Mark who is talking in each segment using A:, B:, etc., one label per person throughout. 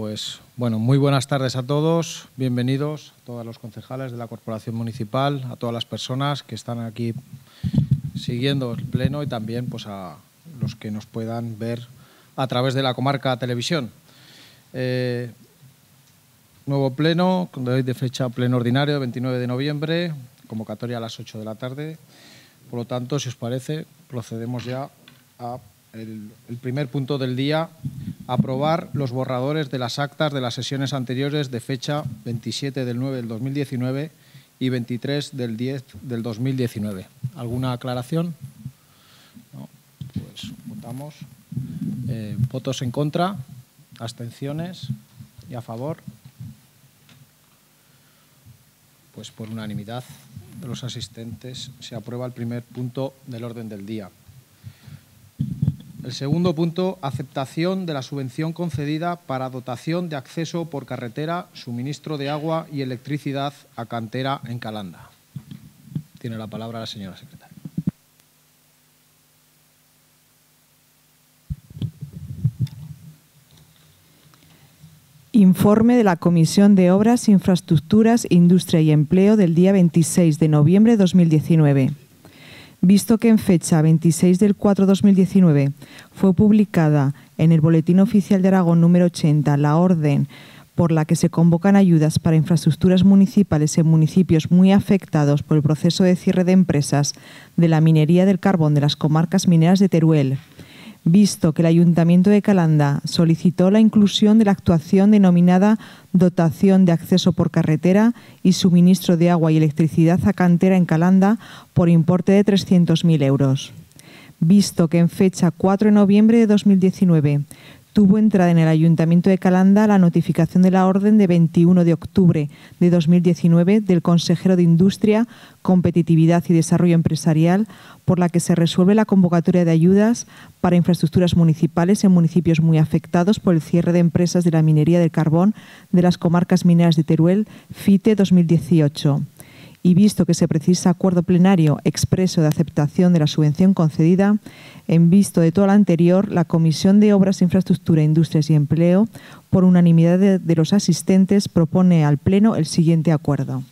A: Pues bueno, muy buenas tardes a todos, bienvenidos a todos los concejales de la Corporación Municipal, a todas las personas que están aquí siguiendo el pleno y también pues a los que nos puedan ver a través de la comarca televisión. Eh, nuevo pleno, de fecha pleno ordinario, 29 de noviembre, convocatoria a las 8 de la tarde. Por lo tanto, si os parece, procedemos ya a el, primer punto del día, aprobar los borradores de las actas de las sesiones anteriores de fecha 27 del 9 del 2019 y 23 del 10 del 2019. ¿Alguna aclaración? No. Pues votamos. Eh, votos en contra, abstenciones y a favor. Pues por unanimidad de los asistentes se aprueba el primer punto del orden del día. El segundo punto, aceptación de la subvención concedida para dotación de acceso por carretera, suministro de agua y electricidad a cantera en Calanda. Tiene la palabra la señora secretaria.
B: Informe de la Comisión de Obras, Infraestructuras, Industria y Empleo del día 26 de noviembre de 2019 visto que en fecha 26 del 4 2019 fue publicada en el Boletín Oficial de Aragón número 80 la orden por la que se convocan ayudas para infraestructuras municipales en municipios muy afectados por el proceso de cierre de empresas de la minería del carbón de las comarcas mineras de Teruel, visto que el Ayuntamiento de Calanda solicitó la inclusión de la actuación denominada dotación de acceso por carretera y suministro de agua y electricidad a cantera en Calanda por importe de 300.000 euros. Visto que en fecha 4 de noviembre de 2019 tuvo entrada en el Ayuntamiento de Calanda la notificación de la orden de 21 de octubre de 2019 del consejero de Industria, Competitividad y Desarrollo Empresarial, por la que se resuelve la convocatoria de ayudas para infraestructuras municipales en municipios muy afectados por el cierre de empresas de la minería del carbón de las comarcas mineras de Teruel, FITE 2018 y visto que se precisa acuerdo plenario expreso de aceptación de la subvención concedida, en visto de todo lo anterior, la Comisión de Obras, Infraestructura, Industrias y Empleo, por unanimidad de, los asistentes, propone al Pleno el siguiente acuerdo.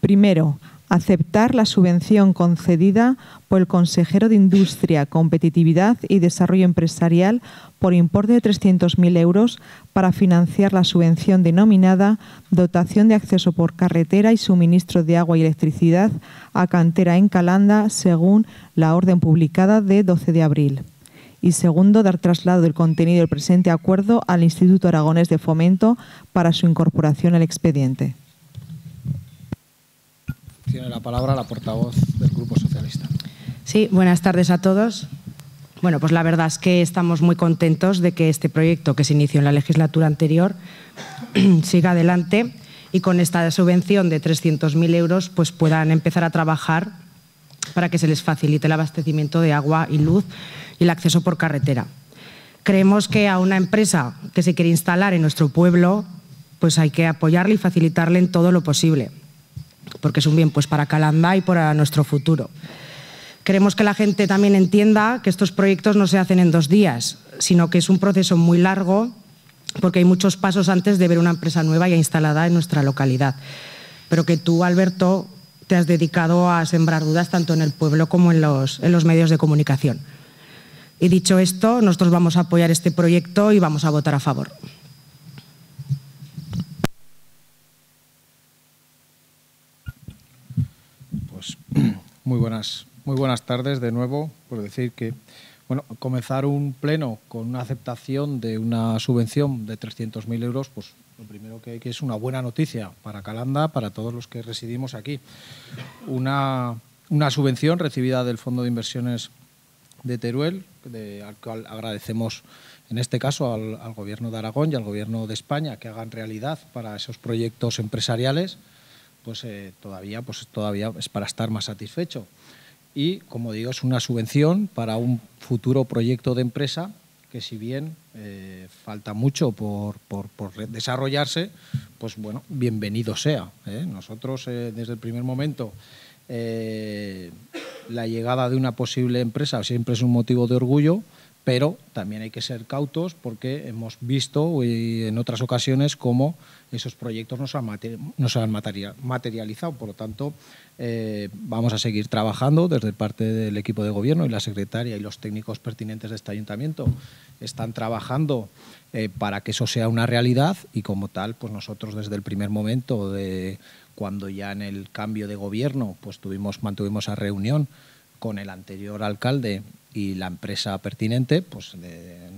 B: Primero, aceptar la subvención concedida por el consejero de Industria, Competitividad y Desarrollo Empresarial por importe de 300.000 euros para financiar la subvención denominada Dotación de acceso por carretera y suministro de agua y electricidad a cantera en Calanda, según la orden publicada de 12 de abril. Y segundo, dar traslado del contenido del presente acuerdo al Instituto Aragonés de Fomento para su incorporación al expediente.
A: Tiene la palabra la portavoz del Grupo Socialista.
C: Sí, buenas tardes a todos. Bueno, pues la verdad es que estamos muy contentos de que este proyecto que se inició en la legislatura anterior siga adelante y con esta subvención de 300.000 euros pues puedan empezar a trabajar para que se les facilite el abastecimiento de agua y luz y el acceso por carretera. Creemos que a una empresa que se quiere instalar en nuestro pueblo pues hay que apoyarle y facilitarle en todo lo posible porque es un bien pues, para Calanda y para nuestro futuro. Queremos que la gente también entienda que estos proyectos no se hacen en dos días, sino que es un proceso muy largo porque hay muchos pasos antes de ver una empresa nueva ya instalada en nuestra localidad. Pero que tú, Alberto, te has dedicado a sembrar dudas tanto en el pueblo como en los, en los medios de comunicación. Y dicho esto, nosotros vamos a apoyar este proyecto y vamos a votar a favor.
A: Muy buenas, muy buenas tardes de nuevo. Por decir que bueno, comenzar un pleno con una aceptación de una subvención de 300.000 euros, pues lo primero que hay que es una buena noticia para Calanda, para todos los que residimos aquí. Una, una subvención recibida del Fondo de Inversiones de Teruel, de, al cual agradecemos en este caso al, al, Gobierno de Aragón y al Gobierno de España que hagan realidad para esos proyectos empresariales pues eh, todavía, pues todavía es para estar más satisfecho. Y, como digo, es una subvención para un futuro proyecto de empresa que si bien eh, falta mucho por, desarrollarse, pues bueno, bienvenido sea. ¿eh? Nosotros desde el primer momento la llegada de una posible empresa siempre es un motivo de orgullo, pero también hay que ser cautos porque hemos visto en otras ocasiones cómo esos proyectos no se han, materializado. Por lo tanto, eh, vamos a seguir trabajando desde parte del equipo de gobierno y la secretaria y los técnicos pertinentes de este ayuntamiento están trabajando eh, para que eso sea una realidad y como tal, pues nosotros desde el primer momento de cuando ya en el cambio de gobierno pues tuvimos, mantuvimos esa reunión con el anterior alcalde y la empresa pertinente, pues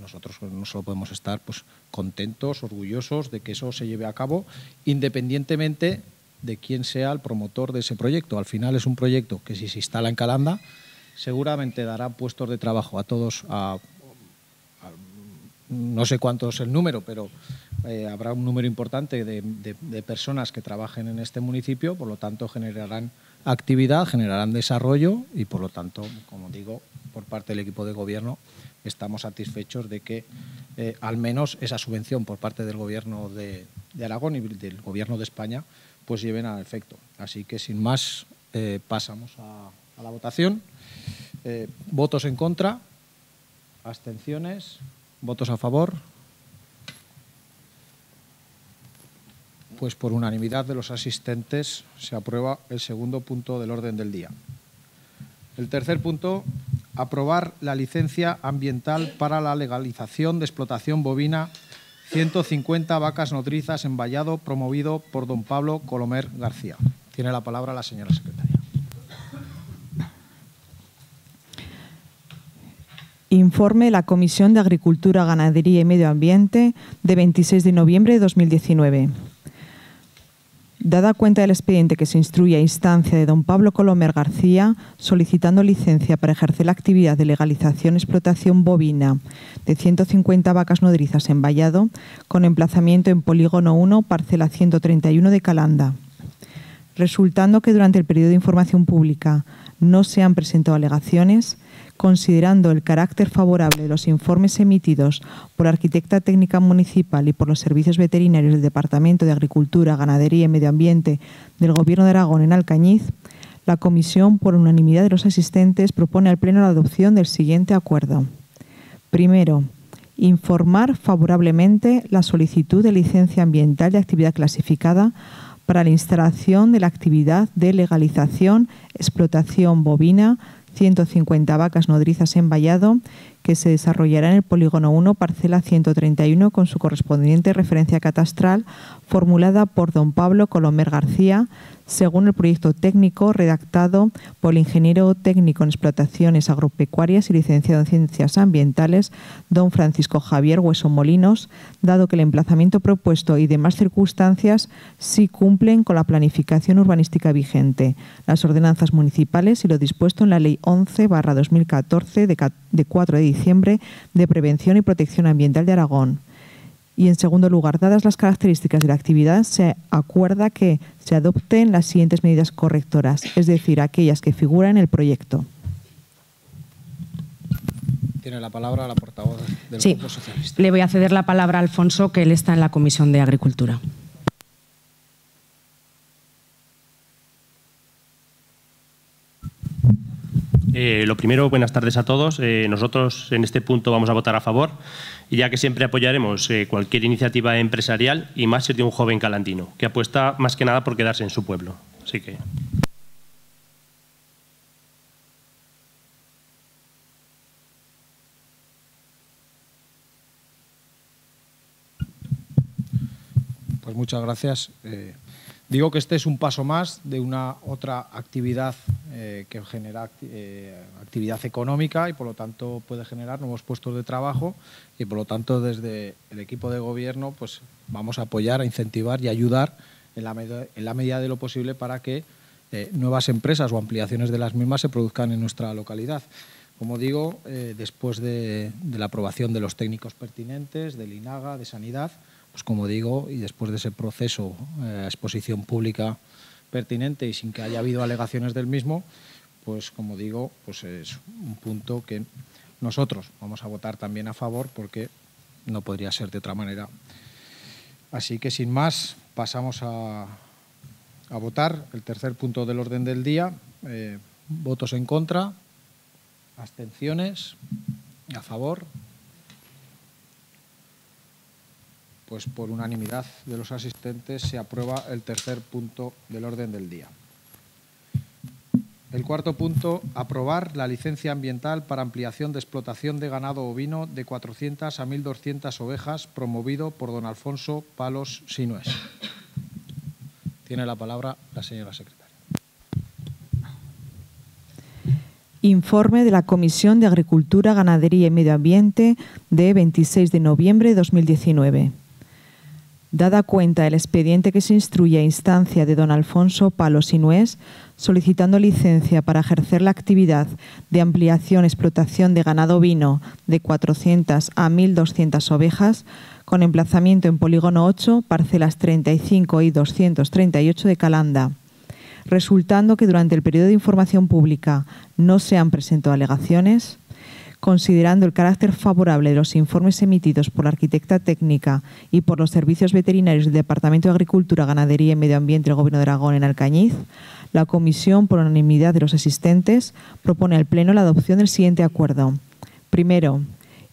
A: nosotros no solo podemos estar pues, contentos, orgullosos de que eso se lleve a cabo, independientemente de quién sea el promotor de ese proyecto. Al final es un proyecto que si se instala en Calanda, seguramente dará puestos de trabajo a todos, a, no sé cuánto es el número, pero eh, habrá un número importante de personas que trabajen en este municipio, por lo tanto generarán actividad, generarán desarrollo y, por lo tanto, como digo, por parte del equipo de gobierno, estamos satisfechos de que eh, al menos esa subvención por parte del gobierno de, Aragón y del gobierno de España pues lleven a efecto. Así que sin más eh, pasamos a, la votación. Eh, votos en contra, abstenciones, votos a favor. Pues por unanimidad de los asistentes se aprueba el segundo punto del orden del día. El tercer punto aprobar la licencia ambiental para la legalización de explotación bovina 150 vacas nodrizas en Vallado, promovido por don Pablo Colomer García. Tiene la palabra la señora secretaria.
B: Informe la Comisión de Agricultura, Ganadería y Medio Ambiente de 26 de noviembre de 2019. Dada cuenta del expediente que se instruye a instancia de don Pablo Colomer García, solicitando licencia para ejercer la actividad de legalización explotación bovina de 150 vacas nodrizas en Vallado, con emplazamiento en Polígono 1, parcela 131 de Calanda. Resultando que durante el periodo de información pública no se han presentado alegaciones, considerando el carácter favorable de los informes emitidos por la arquitecta técnica municipal y por los servicios veterinarios del Departamento de Agricultura, Ganadería y Medio Ambiente del Gobierno de Aragón en Alcañiz, la Comisión, por unanimidad de los asistentes, propone al Pleno la adopción del siguiente acuerdo. Primero, informar favorablemente la solicitud de licencia ambiental de actividad clasificada para la instalación de la actividad de legalización, explotación bovina 150 vacas nodrizas en vallado que se desarrollará en el polígono 1, parcela 131, con su correspondiente referencia catastral formulada por don Pablo Colomer García, según el proyecto técnico redactado por el ingeniero técnico en explotaciones agropecuarias y licenciado en ciencias ambientales, don Francisco Javier Hueso Molinos, dado que el emplazamiento propuesto y demás circunstancias sí cumplen con la planificación urbanística vigente, las ordenanzas municipales y lo dispuesto en la Ley 11-2014 de 4 de diciembre de Prevención y Protección Ambiental de Aragón y, en segundo lugar, dadas las características de la actividad, se acuerda que se adopten las siguientes medidas correctoras, es decir, aquellas que figuran en el proyecto.
A: Tiene la palabra la portavoz del
C: sí,
A: Grupo Socialista.
C: Le voy a ceder la palabra a Alfonso, que él está en la Comisión de Agricultura.
D: Eh, lo primero, buenas tardes a todos. Eh, nosotros en este punto vamos a votar a favor, ya que siempre apoyaremos eh, cualquier iniciativa empresarial y más si de un joven calandino, que apuesta más que nada por quedarse en su pueblo. Así que.
A: Pues muchas gracias. Digo que este es un paso más de una otra actividad eh, que genera eh, actividad económica y por lo tanto puede generar nuevos puestos de trabajo y por lo tanto desde el equipo de gobierno pues vamos a apoyar, a incentivar y ayudar en la, en la medida de lo posible para que eh, nuevas empresas o ampliaciones de las mismas se produzcan en nuestra localidad. Como digo, después de, de la aprobación de los técnicos pertinentes, del INAGA, de Sanidad, pues como digo, y después de ese proceso, eh, exposición pública pertinente y sin que haya habido alegaciones del mismo, pues como digo, pues es un punto que nosotros vamos a votar también a favor porque no podría ser de otra manera. Así que sin más, pasamos a, a votar el tercer punto del orden del día. Eh, votos en contra, abstenciones. A favor. Pues por unanimidad de los asistentes se aprueba el tercer punto del orden del día. El cuarto punto, aprobar la licencia ambiental para ampliación de explotación de ganado ovino de 400 a 1.200 ovejas, promovido por don Alfonso Palos Sinués. Tiene la palabra la señora secretaria.
B: Informe de la Comisión de Agricultura, Ganadería y Medio Ambiente de 26 de noviembre de 2019. Dada cuenta del expediente que se instruye a instancia de don Alfonso Palos Sinués, solicitando licencia para ejercer la actividad de ampliación explotación de ganado vino de 400 a 1.200 ovejas, con emplazamiento en Polígono 8, parcelas 35 y 238 de Calanda, resultando que durante el periodo de información pública no se han presentado alegaciones, considerando el carácter favorable de los informes emitidos por la arquitecta técnica y por los servicios veterinarios del Departamento de Agricultura, Ganadería y Medio Ambiente del Gobierno de Aragón en Alcañiz, la Comisión, por unanimidad de los asistentes, propone al Pleno la adopción del siguiente acuerdo. Primero,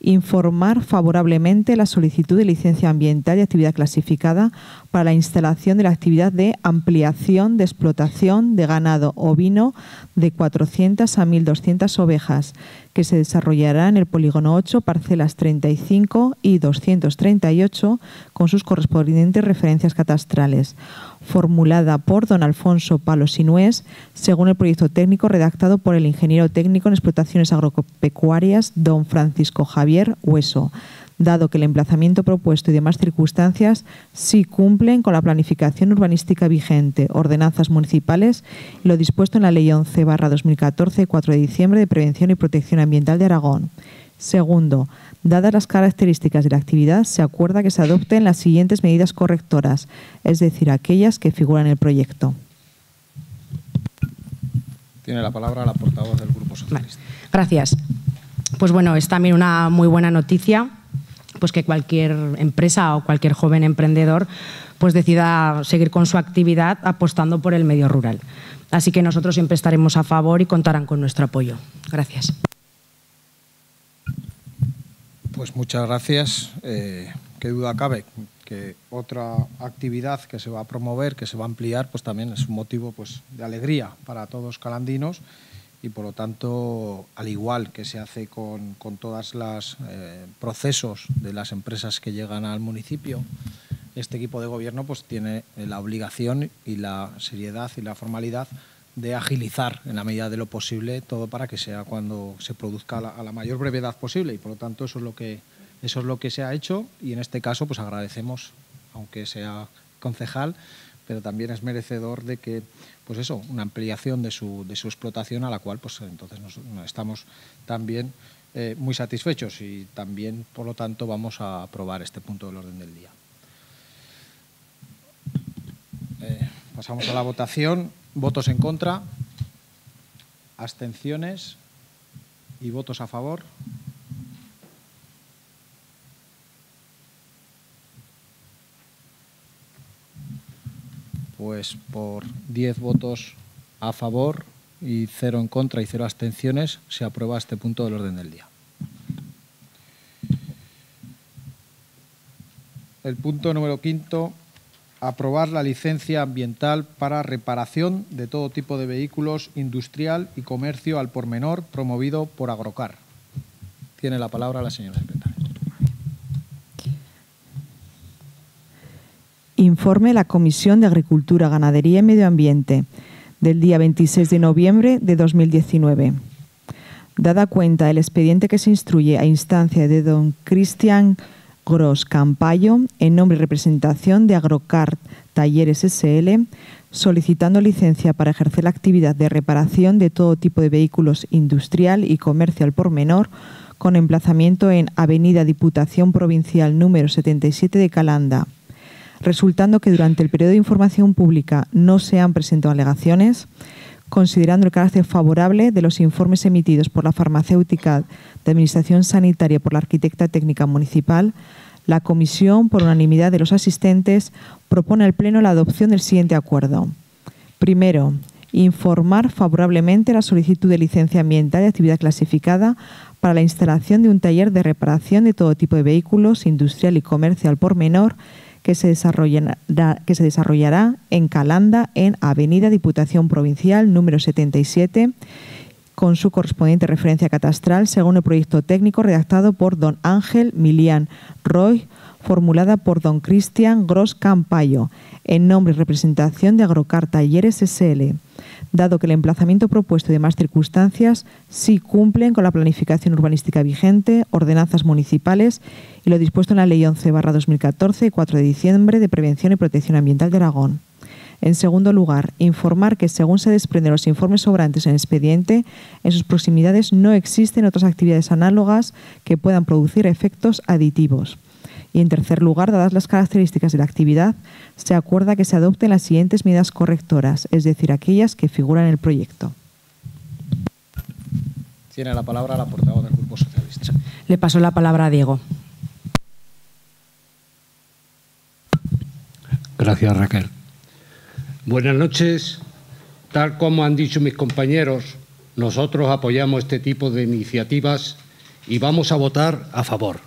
B: informar favorablemente la solicitud de licencia ambiental y actividad clasificada para la instalación de la actividad de ampliación de explotación de ganado ovino de 400 a 1.200 ovejas, que se desarrollará en el polígono 8, parcelas 35 y 238, con sus correspondientes referencias catastrales formulada por don Alfonso Palo Sinués, según el proyecto técnico redactado por el ingeniero técnico en explotaciones agropecuarias, don Francisco Javier Hueso, dado que el emplazamiento propuesto y demás circunstancias sí cumplen con la planificación urbanística vigente, ordenanzas municipales y lo dispuesto en la Ley 11 2014, 4 de diciembre de Prevención y Protección Ambiental de Aragón. Segundo, Dadas las características de la actividad, se acuerda que se adopten las siguientes medidas correctoras, es decir, aquellas que figuran en el proyecto.
A: Tiene la palabra la portavoz del Grupo Socialista.
C: Gracias. Pues bueno, es también una muy buena noticia pues que cualquier empresa o cualquier joven emprendedor pues decida seguir con su actividad apostando por el medio rural. Así que nosotros siempre estaremos a favor y contarán con nuestro apoyo. Gracias.
A: Pues muchas gracias. Eh, qué duda cabe que otra actividad que se va a promover, que se va a ampliar, pues también es un motivo pues, de alegría para todos calandinos y por lo tanto, al igual que se hace con, con todos los eh, procesos de las empresas que llegan al municipio, este equipo de gobierno pues tiene la obligación y la seriedad y la formalidad de agilizar en la medida de lo posible todo para que sea cuando se produzca a la, mayor brevedad posible. Y por lo tanto eso es lo que eso es lo que se ha hecho. Y en este caso pues agradecemos aunque sea concejal pero también es merecedor de que pues eso una ampliación de su, de su explotación a la cual pues entonces nos, estamos también eh, muy satisfechos. Y también por lo tanto vamos a aprobar este punto del orden del día. Eh, pasamos a la votación Votos en contra, abstenciones y votos a favor. Pues por 10 votos a favor y cero en contra y cero abstenciones se aprueba este punto del orden del día. El punto número quinto aprobar la licencia ambiental para reparación de todo tipo de vehículos industrial y comercio al por menor promovido por Agrocar. Tiene la palabra la señora secretaria.
B: Informe la Comisión de Agricultura, Ganadería y Medio Ambiente del día 26 de noviembre de 2019. Dada cuenta el expediente que se instruye a instancia de don Cristian Gros Campayo, en nombre y representación de Agrocart Talleres SL, solicitando licencia para ejercer la actividad de reparación de todo tipo de vehículos industrial y comercial por menor, con emplazamiento en Avenida Diputación Provincial número 77 de Calanda, resultando que durante el periodo de información pública no se han presentado alegaciones, considerando el carácter favorable de los informes emitidos por la farmacéutica de Administración Sanitaria por la arquitecta técnica municipal, la Comisión, por unanimidad de los asistentes, propone al Pleno la adopción del siguiente acuerdo. Primero, informar favorablemente la solicitud de licencia ambiental de actividad clasificada para la instalación de un taller de reparación de todo tipo de vehículos industrial y comercial por menor que se, desarrollará, en Calanda, en Avenida Diputación Provincial número 77, con su correspondiente referencia catastral según el proyecto técnico redactado por don Ángel Milian Roy, formulada por don Cristian Gross Campayo, en nombre y representación de Agrocar Talleres SL dado que el emplazamiento propuesto y demás circunstancias sí cumplen con la planificación urbanística vigente, ordenanzas municipales y lo dispuesto en la Ley 11-2014, 4 de diciembre, de Prevención y Protección Ambiental de Aragón. En segundo lugar, informar que según se desprenden los informes sobrantes en expediente, en sus proximidades no existen otras actividades análogas que puedan producir efectos aditivos. Y en tercer lugar, dadas las características de la actividad, se acuerda que se adopten las siguientes medidas correctoras, es decir, aquellas que figuran en el proyecto.
A: Tiene la palabra la portavoz del Grupo Socialista.
C: Le paso la palabra a Diego.
E: Gracias, Raquel. Buenas noches. Tal como han dicho mis compañeros, nosotros apoyamos este tipo de iniciativas y vamos a votar a favor.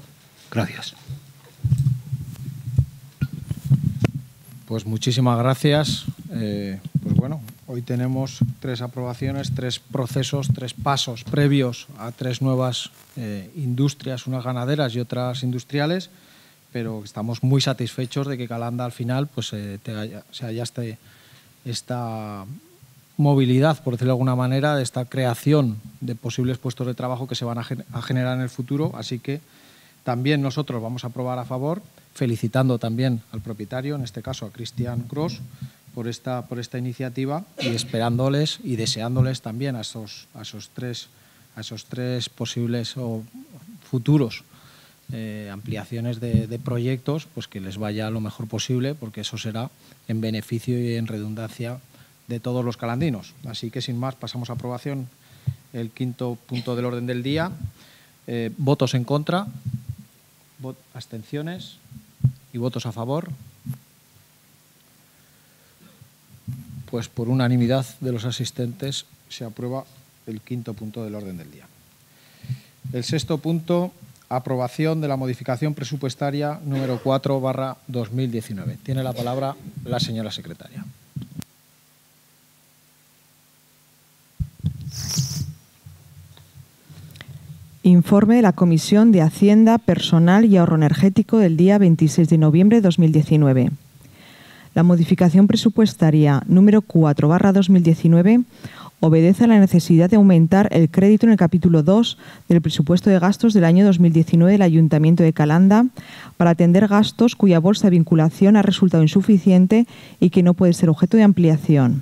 E: Gracias.
A: Pues muchísimas gracias. Eh, pues bueno, hoy tenemos tres aprobaciones, tres procesos, tres pasos previos a tres nuevas eh, industrias, unas ganaderas y otras industriales, pero estamos muy satisfechos de que Calanda al final pues eh, se haya este, esta movilidad, por decirlo de alguna manera, de esta creación de posibles puestos de trabajo que se van a generar en el futuro. Así que también nosotros vamos a aprobar a favor felicitando también al propietario, en este caso a Cristian Cross, por esta, por esta iniciativa y esperándoles y deseándoles también a esos, a esos, tres, a esos tres posibles o futuros eh, ampliaciones de, de, proyectos, pues que les vaya lo mejor posible, porque eso será en beneficio y en redundancia de todos los calandinos. Así que sin más pasamos a aprobación el quinto punto del orden del día. Eh, votos en contra, abstenciones y votos a favor, pues por unanimidad de los asistentes se aprueba el quinto punto del orden del día. El sexto punto, aprobación de la modificación presupuestaria número 4 barra 2019. Tiene la palabra la señora secretaria.
B: Informe de la Comisión de Hacienda, Personal y Ahorro Energético del día 26 de noviembre de 2019. La modificación presupuestaria número 4 barra 2019 obedece a la necesidad de aumentar el crédito en el capítulo 2 del presupuesto de gastos del año 2019 del Ayuntamiento de Calanda para atender gastos cuya bolsa de vinculación ha resultado insuficiente y que no puede ser objeto de ampliación.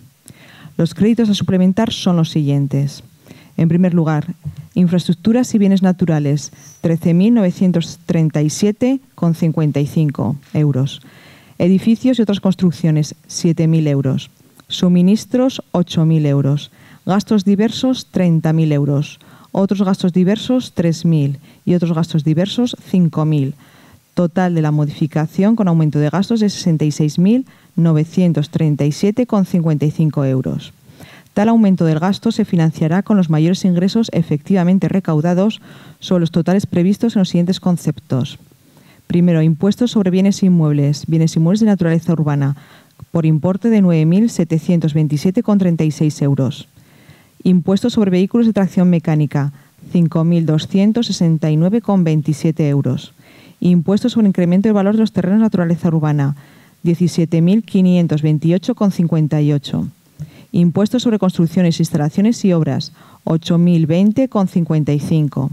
B: Los créditos a suplementar son los siguientes. En primer lugar, infraestructuras y bienes naturales, 13.937,55 euros. Edificios y otras construcciones, 7.000 euros. Suministros, 8.000 euros. Gastos diversos, 30.000 euros. Otros gastos diversos, 3.000. Y otros gastos diversos, 5.000. Total de la modificación con aumento de gastos de 66.937,55 euros. Tal aumento del gasto se financiará con los mayores ingresos efectivamente recaudados sobre los totales previstos en los siguientes conceptos. Primero, impuestos sobre bienes inmuebles, bienes inmuebles de naturaleza urbana, por importe de 9.727,36 euros. Impuestos sobre vehículos de tracción mecánica, 5.269,27 euros. Impuestos sobre incremento del valor de los terrenos de naturaleza urbana, 17.528,58 Impuestos sobre construcciones, instalaciones y obras, 8.020,55.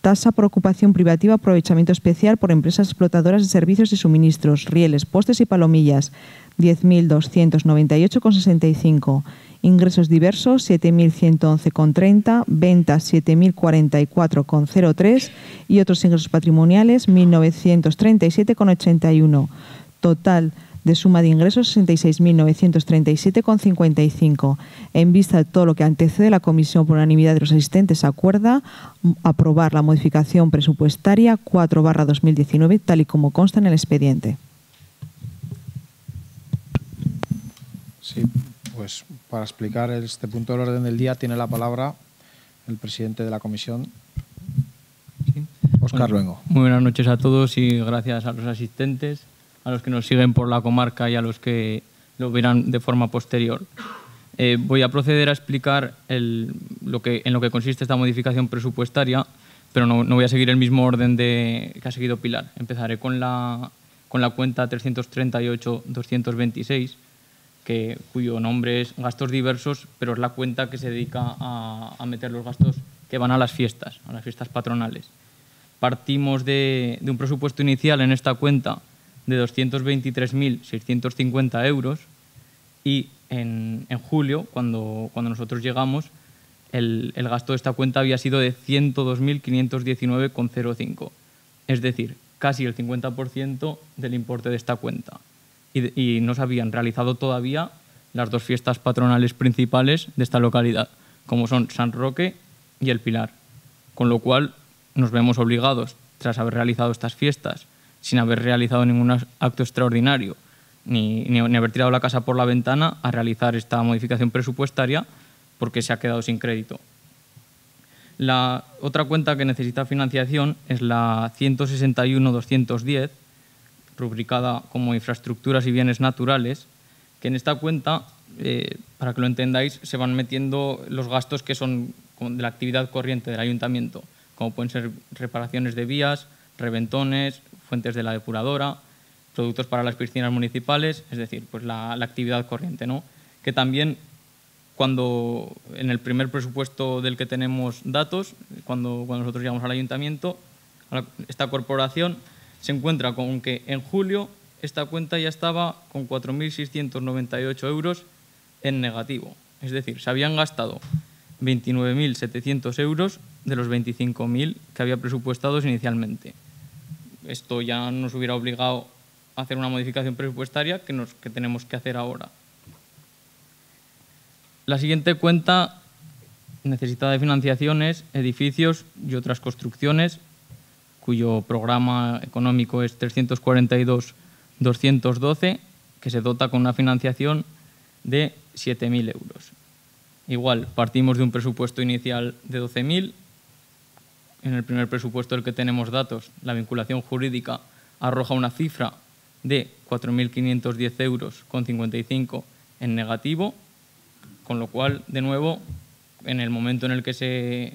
B: Tasa por ocupación privativa, aprovechamiento especial por empresas explotadoras de servicios y suministros, rieles, postes y palomillas, 10.298,65. Ingresos diversos, 7.111,30. Ventas, 7.044,03. Y otros ingresos patrimoniales, 1.937,81. Total de suma de ingresos 66.937,55. En vista de todo lo que antecede, la Comisión por unanimidad de los asistentes acuerda aprobar la modificación presupuestaria 4 2019 tal y como consta en el expediente.
A: Sí, Pues para explicar este punto del orden del día tiene la palabra el presidente de la comisión, Oscar Luengo.
F: Muy buenas noches a todos y gracias a los asistentes, a los que nos siguen por la comarca y a los que lo verán de forma posterior. Eh, voy a proceder a explicar lo que, en lo que consiste esta modificación presupuestaria, pero no, voy a seguir el mismo orden de, que ha seguido Pilar. Empezaré con la, con la cuenta 338-226, que, cuyo nombre es gastos diversos, pero es la cuenta que se dedica a, a meter los gastos que van a las fiestas, a las fiestas patronales. Partimos de, de un presupuesto inicial en esta cuenta de 223.650 euros y en, en, julio, cuando, cuando nosotros llegamos, el, el, gasto de esta cuenta había sido de 102.519,05. Es decir, casi el 50% del importe de esta cuenta. Y, y no se habían realizado todavía las dos fiestas patronales principales de esta localidad, como son San Roque y El Pilar. Con lo cual nos vemos obligados, tras haber realizado estas fiestas, sin haber realizado ningún acto extraordinario, ni, ni, haber tirado la casa por la ventana a realizar esta modificación presupuestaria porque se ha quedado sin crédito. La otra cuenta que necesita financiación es la 161-210, rubricada como infraestructuras y bienes naturales, que en esta cuenta, eh, para que lo entendáis, se van metiendo los gastos que son de la actividad corriente del ayuntamiento, como pueden ser reparaciones de vías, reventones, fuentes de la depuradora, productos para las piscinas municipales, es decir, pues la, actividad corriente, ¿no? que también cuando en el primer presupuesto del que tenemos datos, cuando, cuando nosotros llegamos al ayuntamiento, esta corporación se encuentra con que en julio esta cuenta ya estaba con 4.698 euros en negativo. Es decir, se habían gastado 29.700 euros de los 25.000 que había presupuestados inicialmente esto ya nos hubiera obligado a hacer una modificación presupuestaria que, nos, que tenemos que hacer ahora. La siguiente cuenta necesita de financiaciones, edificios y otras construcciones, cuyo programa económico es 342-212, que se dota con una financiación de 7.000 euros. Igual, partimos de un presupuesto inicial de 12.000 en el primer presupuesto del que tenemos datos, la vinculación jurídica arroja una cifra de 4.510 euros con 55 en negativo, con lo cual, de nuevo, en el momento en el que se,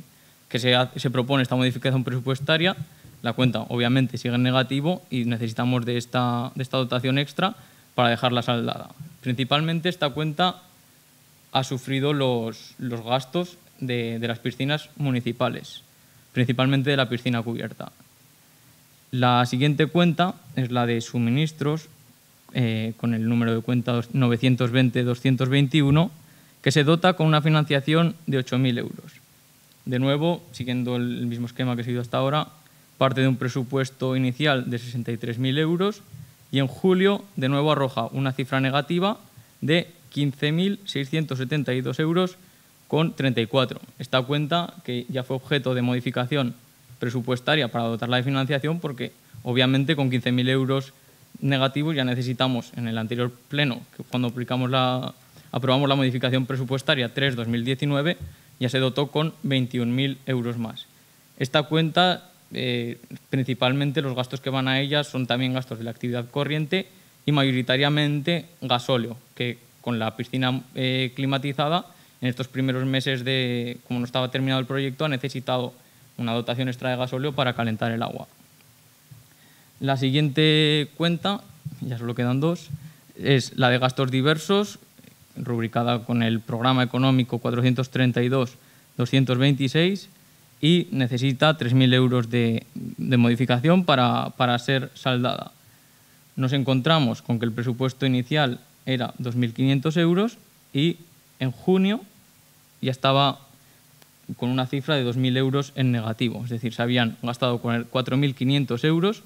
F: que se, se propone esta modificación presupuestaria, la cuenta obviamente sigue en negativo y necesitamos de esta, de esta dotación extra para dejarla saldada. Principalmente esta cuenta ha sufrido los, los gastos de, de las piscinas municipales principalmente de la piscina cubierta. La siguiente cuenta es la de suministros, eh, con el número de cuenta 920-221, que se dota con una financiación de 8.000 euros. De nuevo, siguiendo el mismo esquema que he seguido hasta ahora, parte de un presupuesto inicial de 63.000 euros y en julio de nuevo arroja una cifra negativa de 15.672 euros con 34. Esta cuenta que ya fue objeto de modificación presupuestaria para dotarla de financiación porque obviamente con 15.000 euros negativos ya necesitamos en el anterior pleno, que cuando aplicamos la, aprobamos la modificación presupuestaria 3-2019, ya se dotó con 21.000 euros más. Esta cuenta, eh, principalmente los gastos que van a ella son también gastos de la actividad corriente y mayoritariamente gasóleo, que con la piscina eh, climatizada en estos primeros meses de, como no estaba terminado el proyecto, ha necesitado una dotación extra de gasóleo para calentar el agua. La siguiente cuenta, ya solo quedan dos, es la de gastos diversos, rubricada con el programa económico 432-226 y necesita 3.000 euros de, de modificación para, para ser saldada. Nos encontramos con que el presupuesto inicial era 2.500 euros y en junio ya estaba con una cifra de 2.000 euros en negativo, es decir, se habían gastado 4.500 euros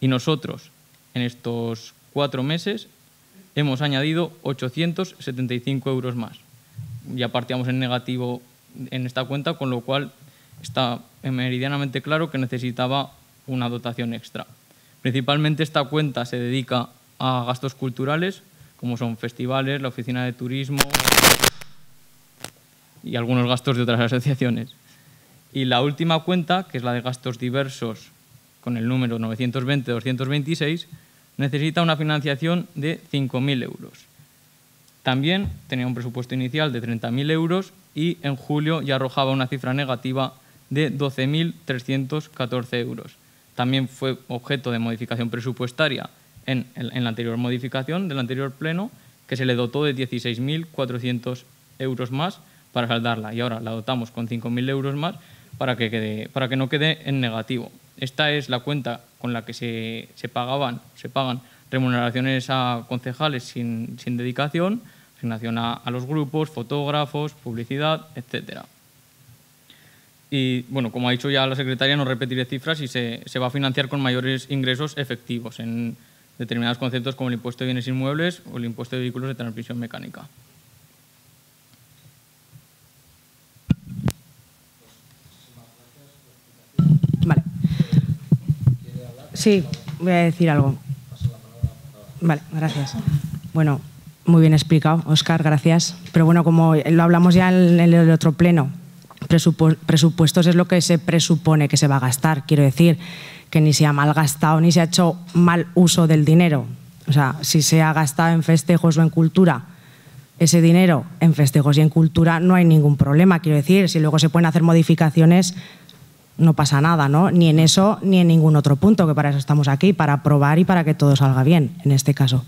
F: y nosotros en estos cuatro meses hemos añadido 875 euros más. Ya partíamos en negativo en esta cuenta, con lo cual está meridianamente claro que necesitaba una dotación extra. Principalmente esta cuenta se dedica a gastos culturales, como son festivales, la oficina de turismo y algunos gastos de otras asociaciones. Y la última cuenta, que es la de gastos diversos con el número 920-226, necesita una financiación de 5.000 euros. También tenía un presupuesto inicial de 30.000 euros y en julio ya arrojaba una cifra negativa de 12.314 euros. También fue objeto de modificación presupuestaria en, la anterior modificación del anterior pleno, que se le dotó de 16.400 euros más para saldarla y ahora la dotamos con 5.000 euros más para que, para que no quede en negativo. Esta es la cuenta con la que se, pagaban, se pagan remuneraciones a concejales sin, dedicación, asignación a, a, los grupos, fotógrafos, publicidad, etcétera. Y bueno, como ha dicho ya la secretaria, no repetiré cifras y se, se va a financiar con mayores ingresos efectivos en determinados conceptos como el impuesto de bienes inmuebles o el impuesto de vehículos de transmisión mecánica.
C: Sí, voy a decir algo. Vale, gracias. Bueno, muy bien explicado, Oscar, gracias. Pero bueno, como lo hablamos ya en el otro pleno, presupuestos es lo que se presupone que se va a gastar. Quiero decir que ni se ha malgastado ni se ha hecho mal uso del dinero. O sea, si se ha gastado en festejos o en cultura, ese dinero en festejos y en cultura no hay ningún problema. Quiero decir, si luego se pueden hacer modificaciones, no pasa nada, ¿no? Ni en eso ni en ningún otro punto, que para eso estamos aquí, para probar y para que todo salga bien, en este caso.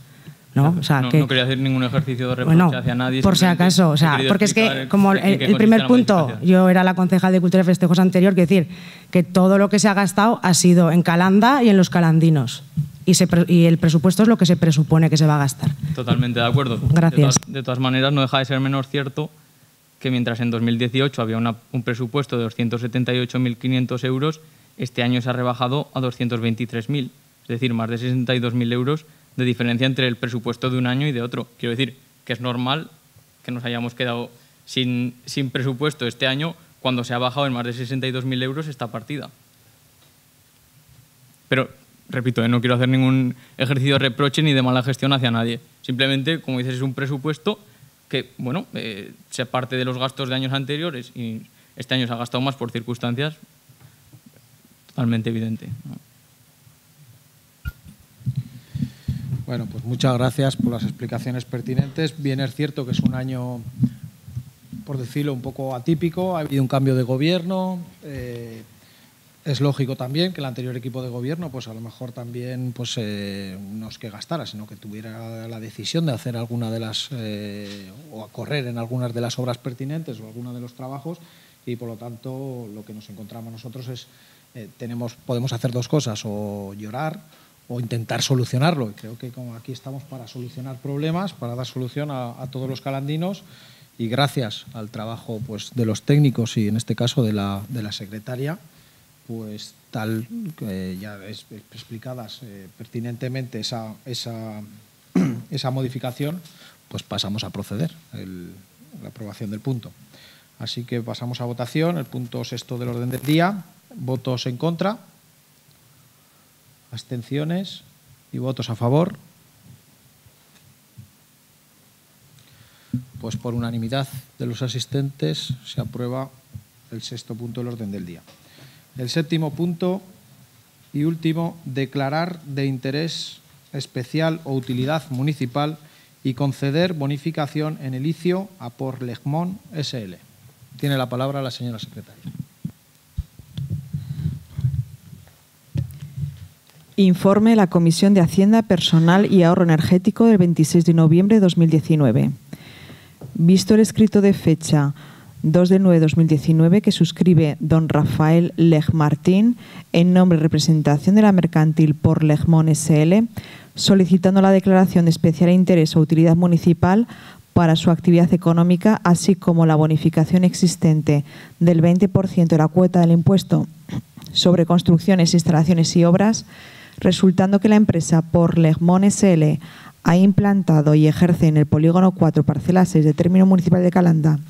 C: ¿no?
F: O sea, que, no quería hacer ningún ejercicio de reproche hacia nadie.
C: Por si acaso, o sea, porque es que como el, primer punto, yo era la concejal de Cultura y Festejos anterior, quiero decir que todo lo que se ha gastado ha sido en Calanda y en los calandinos. Y, y, el presupuesto es lo que se presupone que se va a gastar.
F: Totalmente de acuerdo.
C: Gracias.
F: De todas, maneras, no deja de ser menos cierto que mientras en 2018 había un presupuesto de 278.500 euros, este año se ha rebajado a 223.000, es decir, más de 62.000 euros de diferencia entre el presupuesto de un año y de otro. Quiero decir que es normal que nos hayamos quedado sin, presupuesto este año cuando se ha bajado en más de 62.000 euros esta partida. Pero, repito, eh, no quiero hacer ningún ejercicio de reproche ni de mala gestión hacia nadie. Simplemente, como dices, es un presupuesto que, bueno, eh, se parte de los gastos de años anteriores y este año se ha gastado más por circunstancias totalmente evidente.
A: Bueno, pues muchas gracias por las explicaciones pertinentes. Bien es cierto que es un año, por decirlo, un poco atípico. Ha habido un cambio de gobierno. Eh, es lógico también que el anterior equipo de gobierno, pues a lo mejor también, pues eh, no es que gastara, sino que tuviera la decisión de hacer alguna de las eh, o a correr en algunas de las obras pertinentes o alguno de los trabajos y por lo tanto lo que nos encontramos nosotros es tenemos podemos hacer dos cosas o llorar o intentar solucionarlo. Y creo que como aquí estamos para solucionar problemas, para dar solución a, todos los calandinos y gracias al trabajo pues, de los técnicos y en este caso de la, de la secretaria, pues tal que ya es, explicadas eh, pertinentemente esa, esa, esa, modificación, pues pasamos a proceder la aprobación del punto. Así que pasamos a votación, el punto sexto del orden del día, votos en contra abstenciones y votos a favor. Pues por unanimidad de los asistentes se aprueba el sexto punto del orden del día. El séptimo punto y último, declarar de interés especial o utilidad municipal y conceder bonificación en el ICIO a por Legmont SL. Tiene la palabra la señora secretaria.
B: Informe la Comisión de Hacienda Personal y Ahorro Energético del 26 de noviembre de 2019. Visto el escrito de fecha 2 de 9 de 2019 que suscribe don Rafael Leg Martín en nombre y representación de la mercantil por Legmón SL, solicitando la declaración de especial interés o utilidad municipal para su actividad económica, así como la bonificación existente del 20% de la cuota del impuesto sobre construcciones, instalaciones y obras resultando que la empresa por Legmón SL ha implantado y ejerce en el polígono 4 parcelas 6 de término municipal de Calanda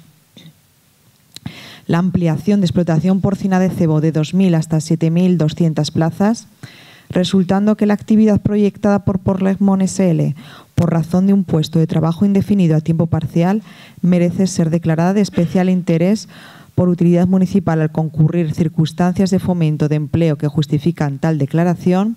B: la ampliación de explotación porcina de cebo de 2.000 hasta 7.200 plazas, resultando que la actividad proyectada por Porlegmon SL por razón de un puesto de trabajo indefinido a tiempo parcial merece ser declarada de especial interés por utilidad municipal al concurrir circunstancias de fomento de empleo que justifican tal declaración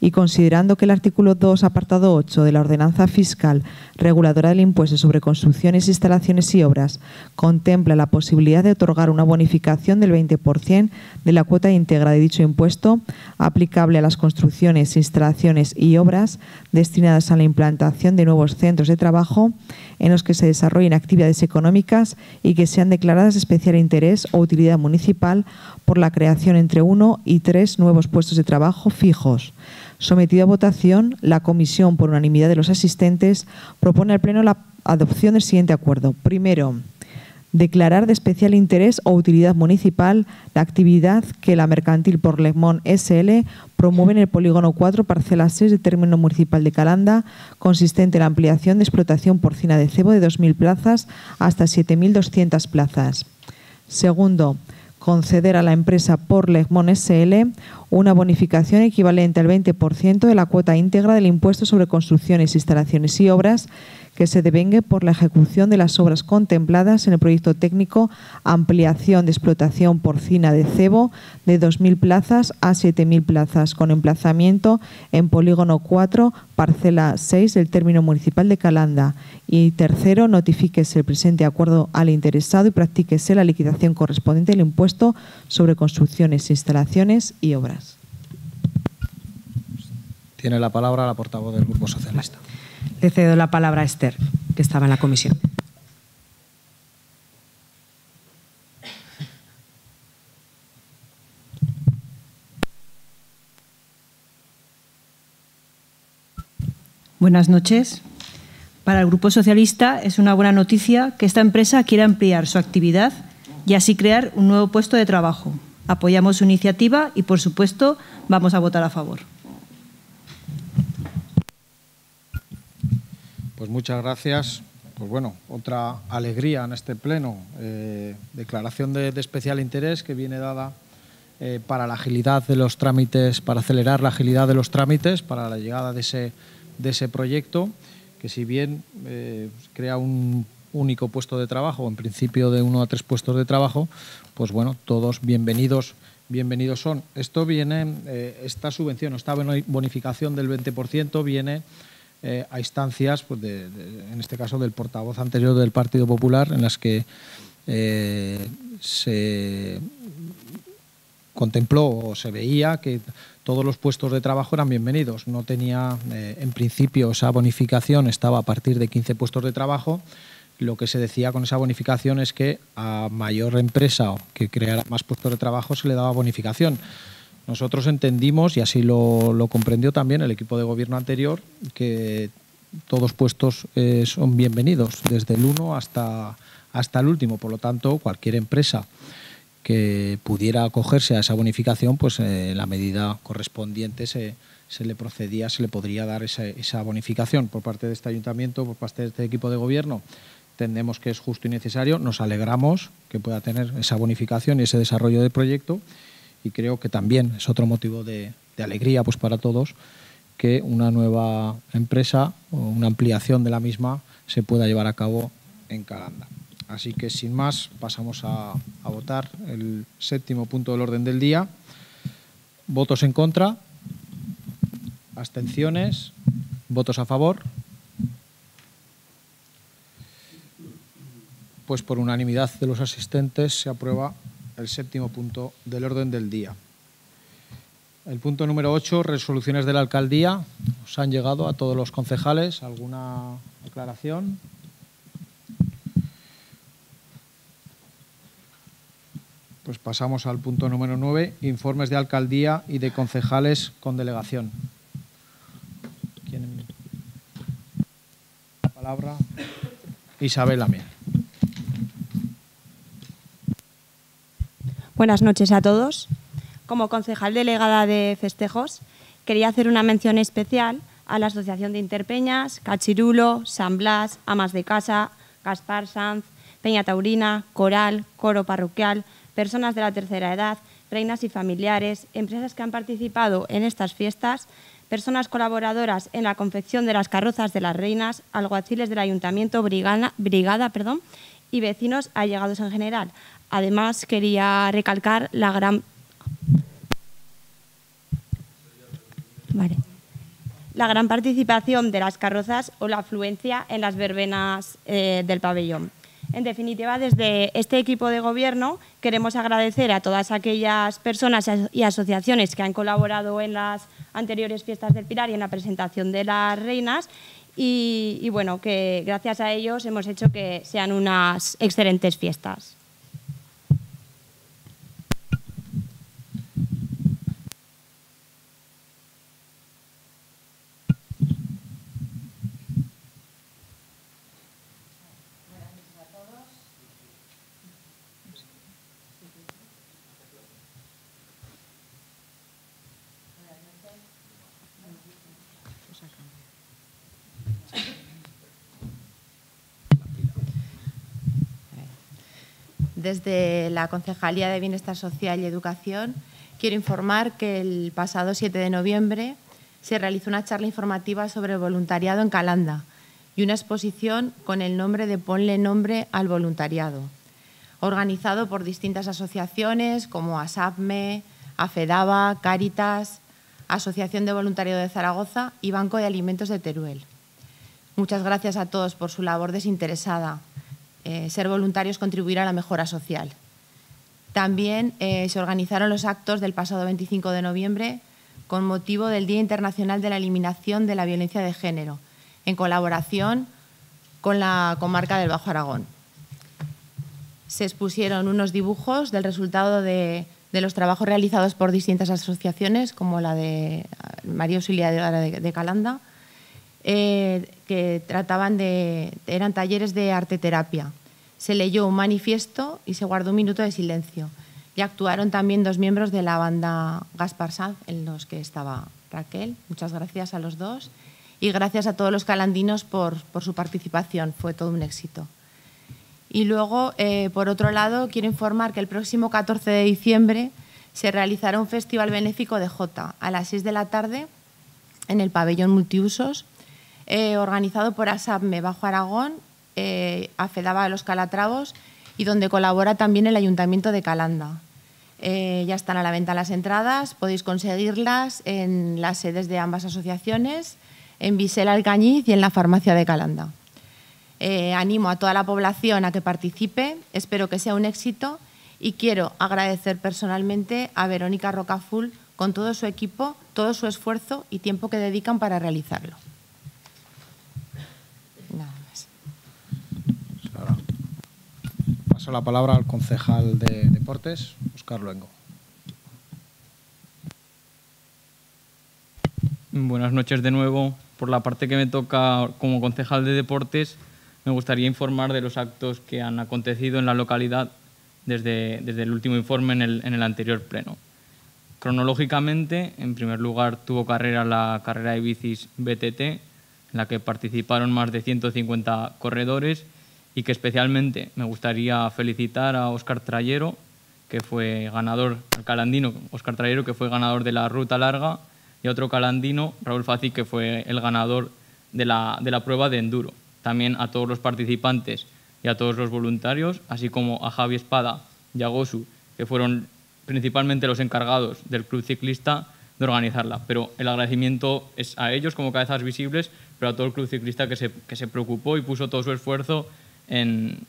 B: y considerando que el artículo 2, apartado 8 de la Ordenanza Fiscal Reguladora del Impuesto sobre Construcciones, Instalaciones y Obras contempla la posibilidad de otorgar una bonificación del 20% de la cuota íntegra de dicho impuesto aplicable a las construcciones, instalaciones y obras destinadas a la implantación de nuevos centros de trabajo en los que se desarrollen actividades económicas y que sean declaradas de especial interés o utilidad municipal por la creación entre uno y tres nuevos puestos de trabajo fijos Sometido a votación, la comisión, por unanimidad de los asistentes, propone al Pleno la adopción del siguiente acuerdo. Primero, declarar de especial interés o utilidad municipal la actividad que la mercantil por Lemón SL promueve en el polígono 4, parcela 6 de término municipal de Calanda, consistente en la ampliación de explotación porcina de cebo de 2.000 plazas hasta 7.200 plazas. Segundo, conceder a la empresa por Legmon SL una bonificación equivalente al 20% de la cuota íntegra del impuesto sobre construcciones, instalaciones y obras que se devengue por la ejecución de las obras contempladas en el proyecto técnico Ampliación de explotación porcina de cebo de 2.000 plazas a 7.000 plazas, con emplazamiento en polígono 4, parcela 6 del término municipal de Calanda. Y tercero, notifíquese el presente acuerdo al interesado y practíquese la liquidación correspondiente del impuesto sobre construcciones, instalaciones y obras.
A: Tiene la palabra la portavoz del Grupo Socialista.
C: Le cedo la palabra a Esther, que estaba en la comisión.
G: Buenas noches. Para el Grupo Socialista es una buena noticia que esta empresa quiera ampliar su actividad y así crear un nuevo puesto de trabajo. Apoyamos su iniciativa y, por supuesto, vamos a votar a favor.
A: Pues muchas gracias. Pues bueno, otra alegría en este pleno. Eh, declaración de, especial interés que viene dada eh, para la agilidad de los trámites, para acelerar la agilidad de los trámites, para la llegada de ese, de ese proyecto, que si bien eh, crea un único puesto de trabajo, en principio de uno a tres puestos de trabajo, pues bueno, todos bienvenidos, bienvenidos son. Esto viene, esta subvención, esta bonificación del 20% viene eh, a instancias, pues en este caso del portavoz anterior del Partido Popular, en las que eh, se contempló o se veía que todos los puestos de trabajo eran bienvenidos. No tenía, eh, en principio, esa bonificación estaba a partir de 15 puestos de trabajo. Lo que se decía con esa bonificación es que a mayor empresa que creara más puestos de trabajo se le daba bonificación. Nosotros entendimos, y así lo, comprendió también el equipo de gobierno anterior, que todos puestos eh, son bienvenidos, desde el uno hasta, hasta el último. Por lo tanto, cualquier empresa que pudiera acogerse a esa bonificación, pues eh, la medida correspondiente se, se, le procedía, se le podría dar esa, esa, bonificación por parte de este ayuntamiento, por parte de este equipo de gobierno. Entendemos que es justo y necesario, nos alegramos que pueda tener esa bonificación y ese desarrollo del proyecto y creo que también es otro motivo de, alegría pues para todos que una nueva empresa o una ampliación de la misma se pueda llevar a cabo en Calanda. Así que sin más pasamos a, a votar el séptimo punto del orden del día. Votos en contra, abstenciones, votos a favor. Pues por unanimidad de los asistentes se aprueba el séptimo punto del orden del día. El punto número 8, resoluciones de la alcaldía. Os han llegado a todos los concejales. ¿Alguna aclaración? Pues pasamos al punto número 9, informes de alcaldía y de concejales con delegación. ¿Quién? La palabra. Isabel Amiel.
H: Buenas noches a todos. Como concejal delegada de festejos, quería hacer una mención especial a la Asociación de Interpeñas, Cachirulo, San Blas, Amas de Casa, Gaspar Sanz, Peña Taurina, Coral, Coro Parroquial, personas de la tercera edad, reinas y familiares, empresas que han participado en estas fiestas, personas colaboradoras en la confección de las carrozas de las reinas, alguaciles del ayuntamiento, brigada, perdón, y vecinos allegados en general. Además, quería recalcar la gran... Vale. La gran participación de las carrozas o la afluencia en las verbenas eh, del pabellón. En definitiva, desde este equipo de gobierno queremos agradecer a todas aquellas personas y asociaciones que han colaborado en las anteriores fiestas del Pilar y en la presentación de las reinas y, y bueno, que gracias a ellos hemos hecho que sean unas excelentes fiestas.
I: Desde la Concejalía de Bienestar Social y Educación quiero informar que el pasado 7 de noviembre se realizó una charla informativa sobre el voluntariado en Calanda y una exposición con el nombre de Ponle nombre al voluntariado, organizado por distintas asociaciones como ASAPME, AFEDABA, Cáritas, Asociación de Voluntariado de Zaragoza y Banco de Alimentos de Teruel. Muchas gracias a todos por su labor desinteresada eh, ser voluntarios contribuir a la mejora social. También eh, se organizaron los actos del pasado 25 de noviembre con motivo del Día Internacional de la Eliminación de la Violencia de Género, en colaboración con la comarca del Bajo Aragón. Se expusieron unos dibujos del resultado de, los trabajos realizados por distintas asociaciones, como la de María Auxiliadora de, Calanda, eh, que trataban de, eran talleres de arte terapia. Se leyó un manifiesto y se guardó un minuto de silencio. Y actuaron también dos miembros de la banda Gaspar Sanz, en los que estaba Raquel. Muchas gracias a los dos. Y gracias a todos los calandinos por, su participación. Fue todo un éxito. Y luego, eh, por otro lado, quiero informar que el próximo 14 de diciembre se realizará un festival benéfico de Jota a las 6 de la tarde en el pabellón multiusos eh, organizado por ASAPME Bajo Aragón, eh, AFEDABA de los Calatravos y donde colabora también el Ayuntamiento de Calanda. Eh, ya están a la venta las entradas, podéis conseguirlas en las sedes de ambas asociaciones, en Visela Alcañiz y en la farmacia de Calanda. Eh, animo a toda la población a que participe, espero que sea un éxito y quiero agradecer personalmente a Verónica Rocaful con todo su equipo, todo su esfuerzo y tiempo que dedican para realizarlo.
A: La palabra al concejal de Deportes, Oscar Luengo.
F: Buenas noches de nuevo. Por la parte que me toca como concejal de Deportes, me gustaría informar de los actos que han acontecido en la localidad desde, desde el último informe en el, en el anterior pleno. Cronológicamente, en primer lugar, tuvo carrera la carrera de bicis BTT, en la que participaron más de 150 corredores y que especialmente me gustaría felicitar a Óscar Trayero, que fue ganador, al calandino Óscar Trayero, que fue ganador de la ruta larga, y a otro calandino, Raúl Faci, que fue el ganador de la, de la prueba de enduro. También a todos los participantes y a todos los voluntarios, así como a Javi Espada y a Gosu, que fueron principalmente los encargados del club ciclista de organizarla. Pero el agradecimiento es a ellos como cabezas visibles, pero a todo el club ciclista que se, que se preocupó y puso todo su esfuerzo en,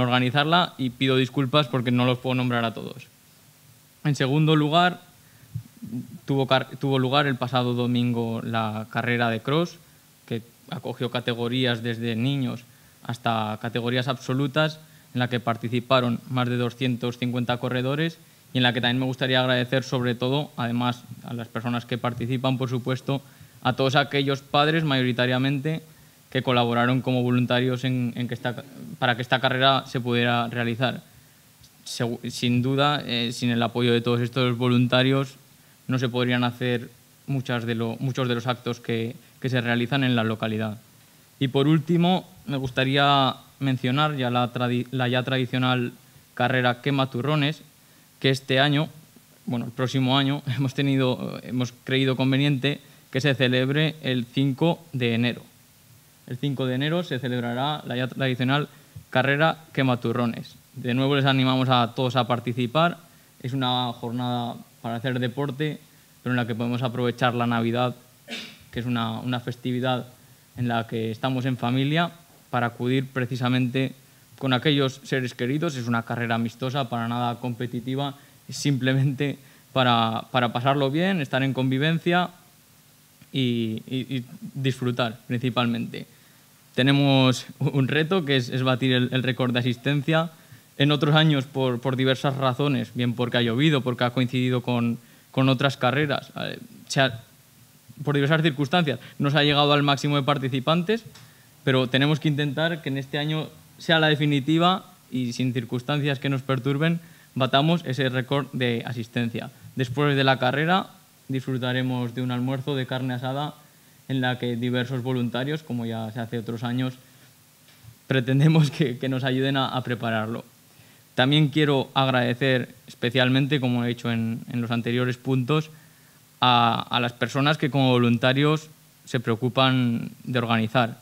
F: organizarla y pido disculpas porque no los puedo nombrar a todos. En segundo lugar, tuvo, lugar el pasado domingo la carrera de cross, que acogió categorías desde niños hasta categorías absolutas, en la que participaron más de 250 corredores y en la que también me gustaría agradecer sobre todo, además a las personas que participan, por supuesto, a todos aquellos padres mayoritariamente que colaboraron como voluntarios en, que para que esta carrera se pudiera realizar. Sin duda, eh, sin el apoyo de todos estos voluntarios, no se podrían hacer de muchos de los actos que, se realizan en la localidad. Y por último, me gustaría mencionar ya la, la ya tradicional carrera Quema Turrones, que este año, bueno, el próximo año, hemos, tenido, hemos creído conveniente que se celebre el 5 de enero. El 5 de enero se celebrará la ya tradicional carrera quematurrones. De nuevo les animamos a todos a participar. Es una jornada para hacer deporte, pero en la que podemos aprovechar la Navidad, que es una, una festividad en la que estamos en familia, para acudir precisamente con aquellos seres queridos. Es una carrera amistosa, para nada competitiva, simplemente para, para pasarlo bien, estar en convivencia y, disfrutar principalmente. Tenemos un reto que es, es batir el, récord de asistencia. En otros años, por, por, diversas razones, bien porque ha llovido, porque ha coincidido con, con otras carreras, eh, por diversas circunstancias, no se ha llegado al máximo de participantes, pero tenemos que intentar que en este año sea la definitiva y sin circunstancias que nos perturben, batamos ese récord de asistencia. Después de la carrera disfrutaremos de un almuerzo de carne asada en la que diversos voluntarios, como ya se hace otros años, pretendemos que, nos ayuden a, prepararlo. También quiero agradecer especialmente, como he dicho en, los anteriores puntos, a, a, las personas que como voluntarios se preocupan de organizar,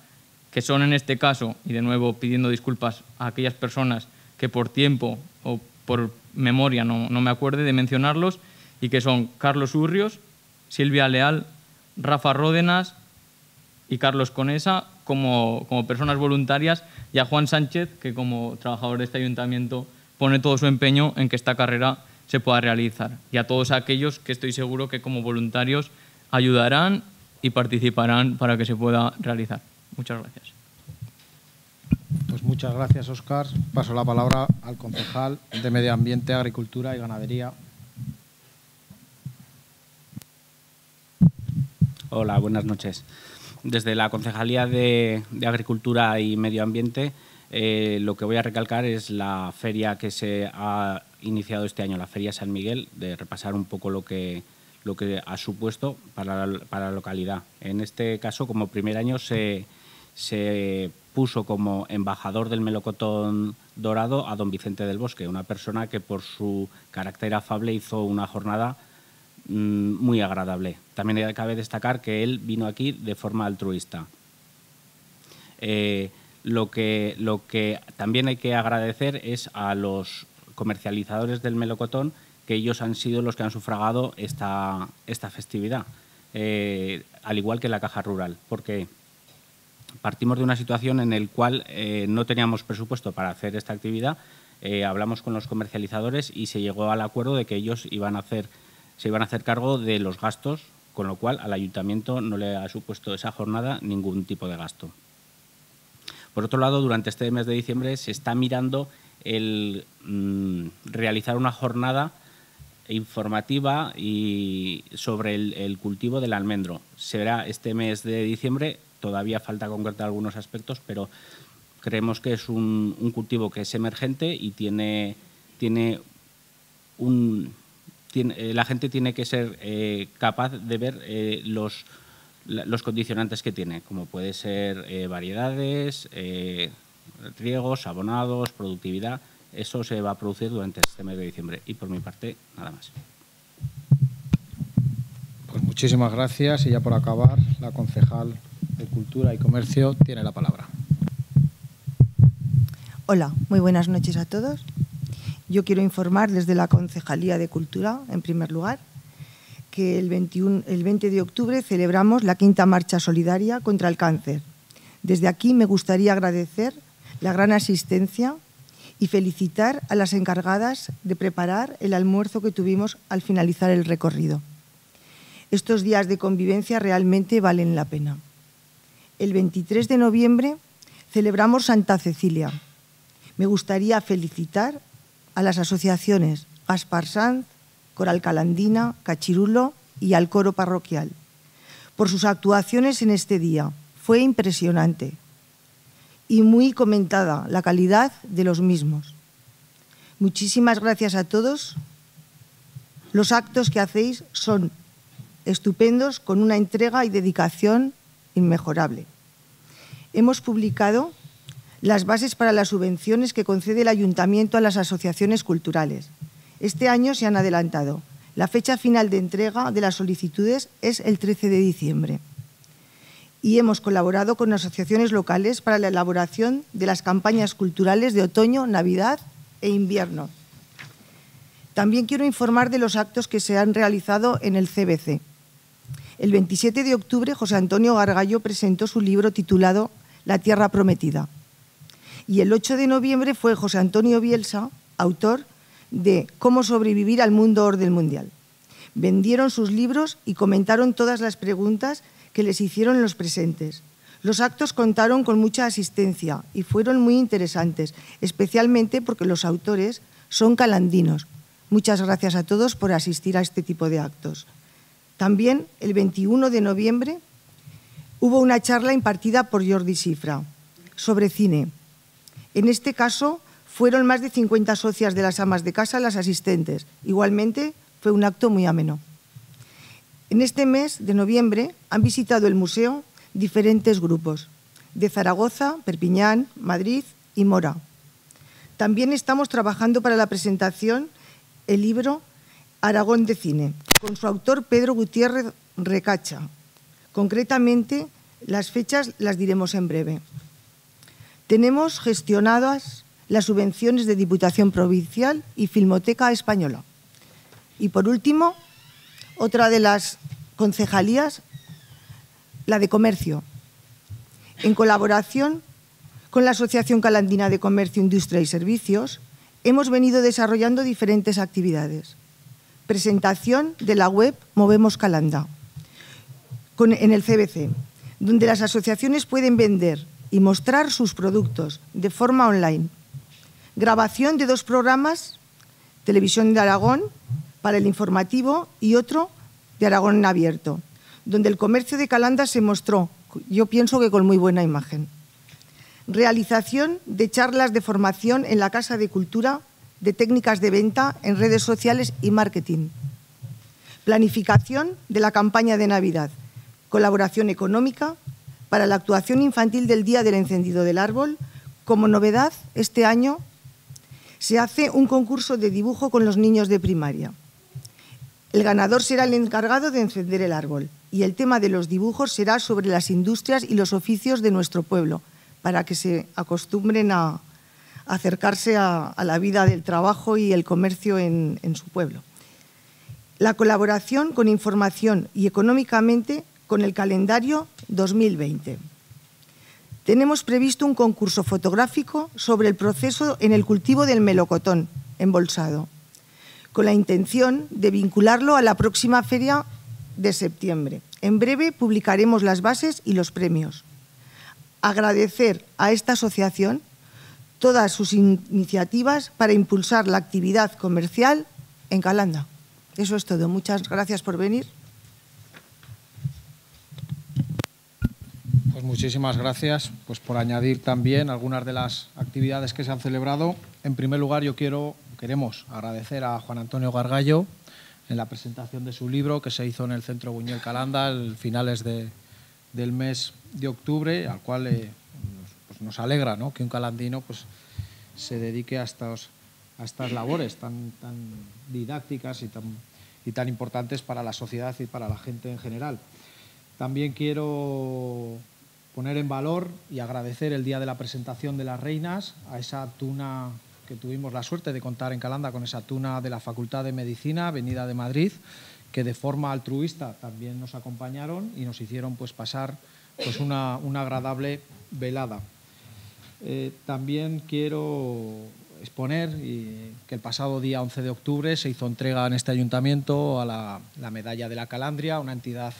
F: que son en este caso, y de nuevo pidiendo disculpas a aquellas personas que por tiempo o por memoria no, no me acuerde de mencionarlos, y que son Carlos Urrios, Silvia Leal, Rafa Ródenas y Carlos Conesa como, como, personas voluntarias y a Juan Sánchez, que como trabajador de este ayuntamiento pone todo su empeño en que esta carrera se pueda realizar. Y a todos aquellos que estoy seguro que como voluntarios ayudarán y participarán para que se pueda realizar. Muchas gracias.
A: Pues muchas gracias, Óscar. Paso la palabra al concejal de Medio Ambiente, Agricultura y Ganadería,
J: Hola, buenas noches. Desde la Concejalía de, Agricultura y Medio Ambiente, eh, lo que voy a recalcar es la feria que se ha iniciado este año, la Feria San Miguel, de repasar un poco lo que, lo que ha supuesto para la, para la localidad. En este caso, como primer año, se, se puso como embajador del melocotón dorado a don Vicente del Bosque, una persona que por su carácter afable hizo una jornada muy agradable. También cabe destacar que él vino aquí de forma altruista. Eh, lo, que, también hay que agradecer es a los comercializadores del melocotón, que ellos han sido los que han sufragado esta, festividad, eh, al igual que la Caja Rural, porque partimos de una situación en la cual eh, no teníamos presupuesto para hacer esta actividad, hablamos con los comercializadores y se llegó al acuerdo de que ellos iban a hacer se iban a hacer cargo de los gastos, con lo cual al ayuntamiento no le ha supuesto esa jornada ningún tipo de gasto. Por otro lado, durante este mes de diciembre se está mirando el mmm, realizar una jornada informativa y sobre el, el, cultivo del almendro. Será este mes de diciembre, todavía falta concretar algunos aspectos, pero creemos que es un, un cultivo que es emergente y tiene, tiene un, tiene, eh, la gente tiene que ser eh, capaz de ver eh, los, los condicionantes que tiene, como puede ser eh, variedades, eh, riegos, abonados, productividad. Eso se va a producir durante este mes de diciembre. Y por mi parte, nada más.
A: Pues muchísimas gracias. Y ya por acabar, la concejal de Cultura y Comercio tiene la palabra.
K: Hola, muy buenas noches a todos. Yo quiero informar desde la Concejalía de Cultura, en primer lugar, que el, 21, el 20 de octubre celebramos la quinta marcha solidaria contra el cáncer. Desde aquí me gustaría agradecer la gran asistencia y felicitar a las encargadas de preparar el almuerzo que tuvimos al finalizar el recorrido. Estos días de convivencia realmente valen la pena. El 23 de noviembre celebramos Santa Cecilia. Me gustaría felicitar a las asociaciones Gaspar Sanz, Coral Calandina, Cachirulo y al coro parroquial por sus actuaciones en este día. Fue impresionante y muy comentada la calidad de los mismos. Muchísimas gracias a todos. Los actos que hacéis son estupendos con una entrega y dedicación inmejorable. Hemos publicado las bases para las subvenciones que concede el Ayuntamiento a las asociaciones culturales. Este año se han adelantado. La fecha final de entrega de las solicitudes es el 13 de diciembre. Y hemos colaborado con asociaciones locales para la elaboración de las campañas culturales de otoño, Navidad e invierno. También quiero informar de los actos que se han realizado en el CBC. El 27 de octubre, José Antonio Gargallo presentó su libro titulado La Tierra Prometida. Y el 8 de noviembre fue José Antonio Bielsa, autor de Cómo sobrevivir al mundo orden mundial. Vendieron sus libros y comentaron todas las preguntas que les hicieron los presentes. Los actos contaron con mucha asistencia y fueron muy interesantes, especialmente porque los autores son calandinos. Muchas gracias a todos por asistir a este tipo de actos. También el 21 de noviembre hubo una charla impartida por Jordi Sifra sobre cine. En este caso fueron más de 50 socias de las amas de casa las asistentes. Igualmente fue un acto muy ameno. En este mes de noviembre han visitado el museo diferentes grupos de Zaragoza, Perpiñán, Madrid y Mora. También estamos trabajando para la presentación el libro Aragón de Cine, con su autor Pedro Gutiérrez Recacha. Concretamente, las fechas las diremos en breve. Tenemos gestionadas las subvenciones de Diputación Provincial y Filmoteca Española. Y por último, otra de las concejalías, la de Comercio, en colaboración con la Asociación Calandina de Comercio, Industria y Servicios, hemos venido desarrollando diferentes actividades. Presentación de la web Movemos Calanda en el CBC, donde las asociaciones pueden vender y mostrar sus productos de forma online. Grabación de dos programas, Televisión de Aragón para el informativo y otro de Aragón en abierto, donde el comercio de Calanda se mostró, yo pienso que con muy buena imagen. Realización de charlas de formación en la Casa de Cultura de técnicas de venta en redes sociales y marketing. Planificación de la campaña de Navidad. Colaboración económica para la actuación infantil del Día del Encendido del Árbol. Como novedad, este año se hace un concurso de dibujo con los niños de primaria. El ganador será el encargado de encender el árbol y el tema de los dibujos será sobre las industrias y los oficios de nuestro pueblo, para que se acostumbren a acercarse a, la vida del trabajo y el comercio en, su pueblo. La colaboración con información y económicamente con el calendario 2020. Tenemos previsto un concurso fotográfico sobre el proceso en el cultivo del melocotón embolsado, con la intención de vincularlo a la próxima feria de septiembre. En breve publicaremos las bases y los premios agradecer a esta asociación todas sus iniciativas para impulsar la actividad comercial en Calanda. Eso es todo. Muchas gracias por venir.
A: Pues muchísimas gracias pues por añadir también algunas de las actividades que se han celebrado. En primer lugar, yo quiero, queremos agradecer a Juan Antonio Gargallo en la presentación de su libro que se hizo en el Centro Buñuel Calanda a finales de, del mes de octubre, al cual eh, pues nos alegra que un calandino pues, se dedique a, a estas labores tan, tan didácticas y tan, y tan importantes para la sociedad y para la gente en general. También quiero poner en valor y agradecer el día de la presentación de las reinas a esa tuna que tuvimos la suerte de contar en Calanda con esa tuna de la Facultad de Medicina, venida de Madrid, que de forma altruista también nos acompañaron y nos hicieron pues, pasar pues, una, agradable velada. Eh, también quiero exponer que el pasado día 11 de octubre se hizo entrega en este ayuntamiento a la, la, medalla de la Calandria, una entidad,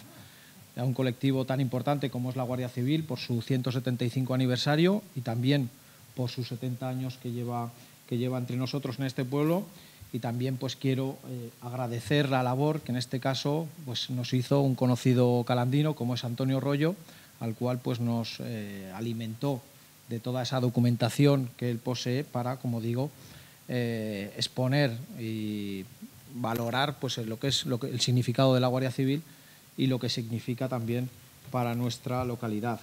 A: a un colectivo tan importante como es la Guardia Civil, por su 175 aniversario y también por sus 70 años que lleva, que lleva entre nosotros en este pueblo. Y también pues quiero eh, agradecer la labor que en este caso pues nos hizo un conocido calandino como es Antonio Rollo, al cual pues nos eh, alimentó de toda esa documentación que él posee para, como digo, eh, exponer y valorar pues lo que es lo que, el significado de la Guardia Civil y lo que significa también para nuestra localidad.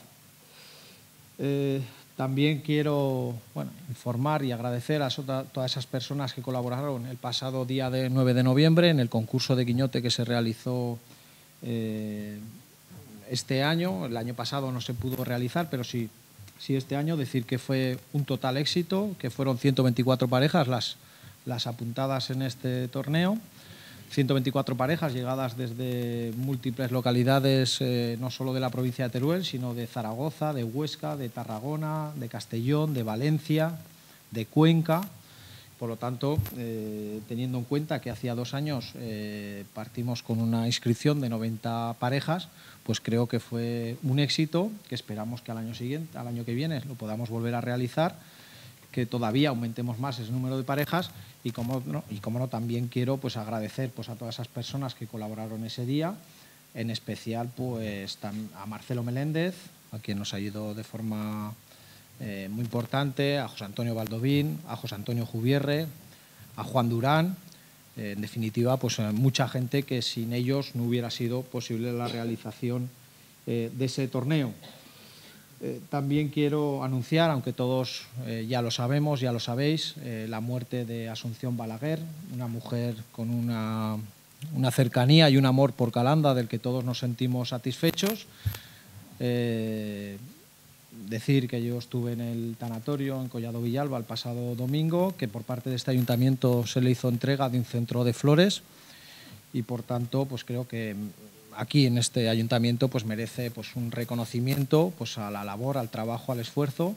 A: También quiero bueno, informar y agradecer a todas esas personas que colaboraron el pasado día de 9 de noviembre en el concurso de guiñote que se realizó eh, este año. El año pasado no se pudo realizar, pero sí, sí este año decir que fue un total éxito, que fueron 124 parejas las, las apuntadas en este torneo. 124 parejas llegadas desde múltiples localidades, eh, no solo de la provincia de Teruel, sino de Zaragoza, de Huesca, de Tarragona, de Castellón, de Valencia, de Cuenca. Por lo tanto, eh, teniendo en cuenta que hacía dos años eh, partimos con una inscripción de 90 parejas, pues creo que fue un éxito que esperamos que al año siguiente, al año que viene, lo podamos volver a realizar que todavía aumentemos más ese número de parejas y como no, y como no también quiero pues agradecer pues a todas esas personas que colaboraron ese día, en especial pues a Marcelo Meléndez, a quien nos ido de forma eh, muy importante, a José Antonio Valdovín, a José Antonio Jubierre, a Juan Durán, eh, en definitiva pues mucha gente que sin ellos no hubiera sido posible la realización eh, de ese torneo. Eh, también quiero anunciar, aunque todos eh, ya lo sabemos, ya lo sabéis, eh, la muerte de Asunción Balaguer, una mujer con una, cercanía y un amor por Calanda del que todos nos sentimos satisfechos. decir que yo estuve en el tanatorio en Collado Villalba el pasado domingo, que por parte de este ayuntamiento se le hizo entrega de un centro de flores y por tanto pues creo que aquí en este ayuntamiento pues merece pues un reconocimiento pues a la labor, al trabajo, al esfuerzo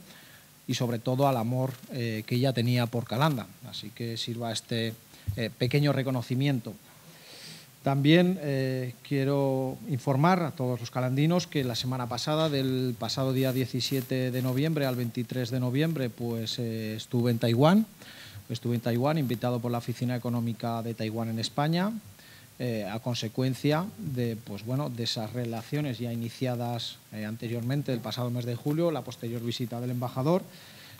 A: y sobre todo al amor eh, que ella tenía por Calanda. Así que sirva este eh, pequeño reconocimiento. También eh, quiero informar a todos los calandinos que la semana pasada, del pasado día 17 de noviembre al 23 de noviembre, pues estuve en Taiwán. Estuve en Taiwán invitado por la Oficina Económica de Taiwán en España eh, a consecuencia de, pues, bueno, de esas relaciones ya iniciadas eh, anteriormente, el pasado mes de julio, la posterior visita del embajador,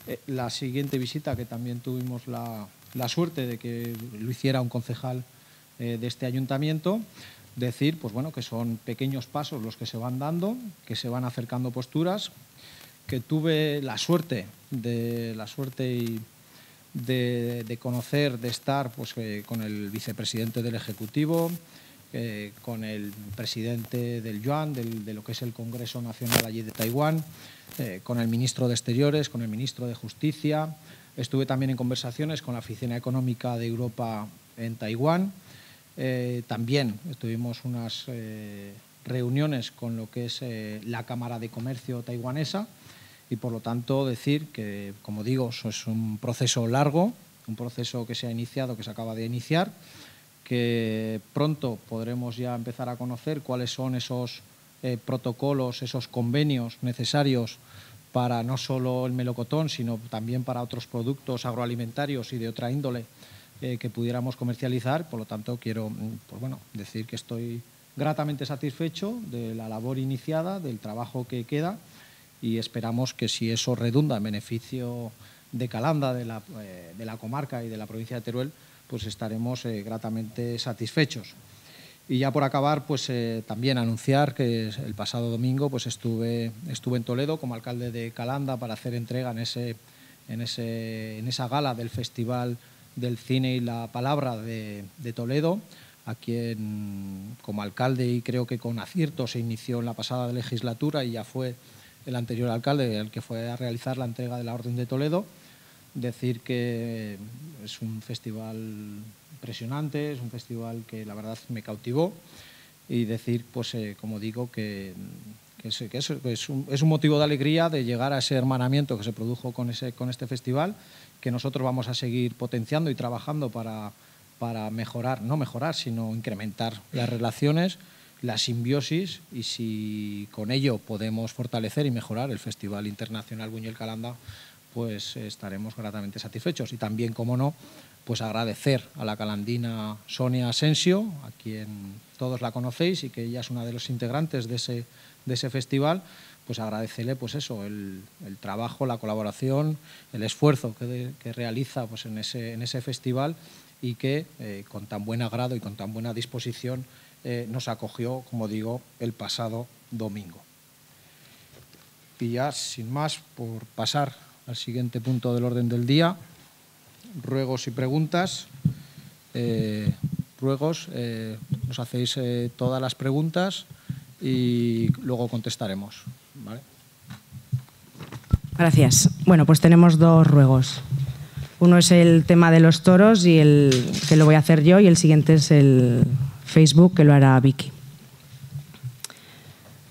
A: eh, la siguiente visita que también tuvimos la, suerte de que lo hiciera un concejal de este ayuntamiento, decir pues, bueno, que son pequeños pasos los que se van dando, que se van acercando posturas, que tuve la suerte de la suerte y de, conocer, de estar pues, eh, con el vicepresidente del Ejecutivo, eh, con el presidente del Yuan, de lo que es el Congreso Nacional allí de Taiwán, eh, con el ministro de Exteriores, con el ministro de Justicia. Estuve también en conversaciones con la Oficina Económica de Europa en Taiwán. también tuvimos unas reuniones con lo que es la Cámara de Comercio taiwanesa y por lo tanto decir que, como digo, eso es un proceso largo, un proceso que se ha iniciado, que se acaba de iniciar, que pronto podremos ya empezar a conocer cuáles son esos eh, protocolos, esos convenios necesarios para no solo el melocotón, sino también para otros productos agroalimentarios y de otra índole eh, que pudiéramos comercializar. Por lo tanto, quiero mm, pues bueno, decir que estoy gratamente satisfecho de la labor iniciada, del trabajo que queda y esperamos que si eso redunda en beneficio de Calanda, de la, eh, de la comarca y de la provincia de Teruel, pues estaremos eh, gratamente satisfechos. Y ya por acabar, pues eh, también anunciar que el pasado domingo pues estuve, estuve en Toledo como alcalde de Calanda para hacer entrega en, ese, en, ese, en esa gala del Festival del Cine y la Palabra de, de Toledo, a quien como alcalde y creo que con acierto se inició en la pasada legislatura y ya fue el anterior alcalde, el que fue a realizar la entrega de la Orden de Toledo. Decir que es un festival impresionante, es un festival que la verdad me cautivó y decir, pues eh, como digo, que, es, un, motivo de alegría de llegar a ese hermanamiento que se produjo con, ese, con este festival, que nosotros vamos a seguir potenciando y trabajando para, para mejorar, no mejorar, sino incrementar las relaciones la simbiosis y si con ello podemos fortalecer y mejorar el Festival Internacional Buñuel Calanda, pues estaremos gratamente satisfechos. Y también, como no, pues agradecer a la calandina Sonia Asensio, a quien todos la conocéis y que ella es una de los integrantes de ese, de ese festival, pues agradecerle pues eso, el, trabajo, la colaboración, el esfuerzo que, realiza pues en, ese, en ese festival y que eh, con tan buen agrado y con tan buena disposición eh, nos acogió, como digo, el pasado domingo. Y ya, sin más, por pasar al siguiente punto del orden del día, ruegos y preguntas. Eh, ruegos, eh, nos hacéis todas las preguntas y luego contestaremos.
C: Gracias. Bueno, pues tenemos dos ruegos. Uno es el tema de los toros y el que lo voy a hacer yo y el siguiente es el Facebook que lo hará Vicky.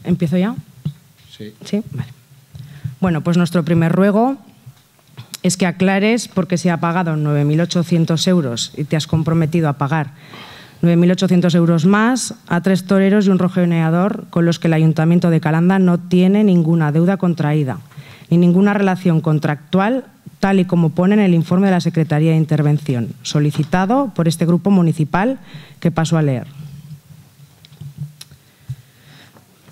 C: ¿Empiezo ya?
A: Sí.
C: Sí, vale. Bueno, pues nuestro primer ruego es que aclares por qué se ha pagado 9.800 euros y te has comprometido a pagar 9.800 euros más a tres toreros y un rojeneador con los que el Ayuntamiento de Calanda no tiene ninguna deuda contraída ni ninguna relación contractual tal y como pone en el informe de la Secretaría de Intervención, solicitado por este grupo municipal que paso a leer.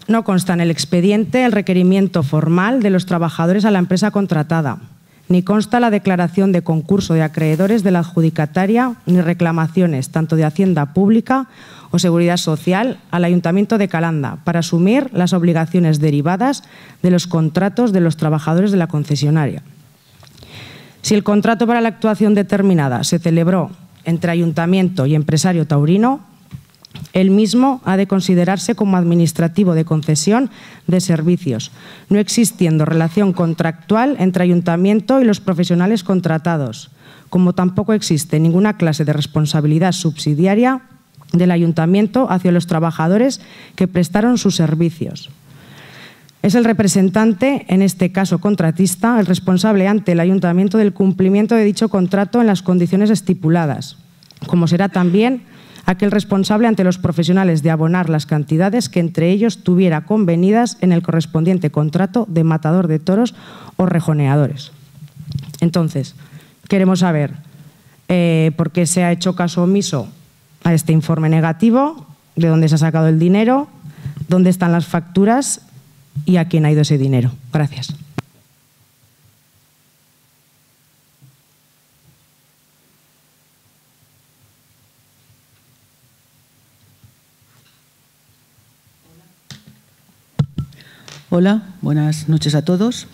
C: No consta en el expediente el requerimiento formal de los trabajadores a la empresa contratada, ni consta la declaración de concurso de acreedores de la adjudicataria, ni reclamaciones tanto de Hacienda Pública o Seguridad Social al Ayuntamiento de Calanda para asumir las obligaciones derivadas de los contratos de los trabajadores de la concesionaria. Si el contrato para la actuación determinada se celebró entre Ayuntamiento y empresario taurino, el mismo ha de considerarse como administrativo de concesión de servicios, no existiendo relación contractual entre ayuntamiento y los profesionales contratados, como tampoco existe ninguna clase de responsabilidad subsidiaria del ayuntamiento hacia los trabajadores que prestaron sus servicios. Es el representante, en este caso contratista, el responsable ante el ayuntamiento del cumplimiento de dicho contrato en las condiciones estipuladas, como será también aquel responsable ante los profesionales de abonar las cantidades que entre ellos tuviera convenidas en el correspondiente contrato de matador de toros o rejoneadores. Entonces, queremos saber eh, por qué se ha hecho caso omiso a este informe negativo, de dónde se ha sacado el dinero, dónde están las facturas y a quién ha ido ese dinero. Gracias.
L: Hola, buenas noches a todos.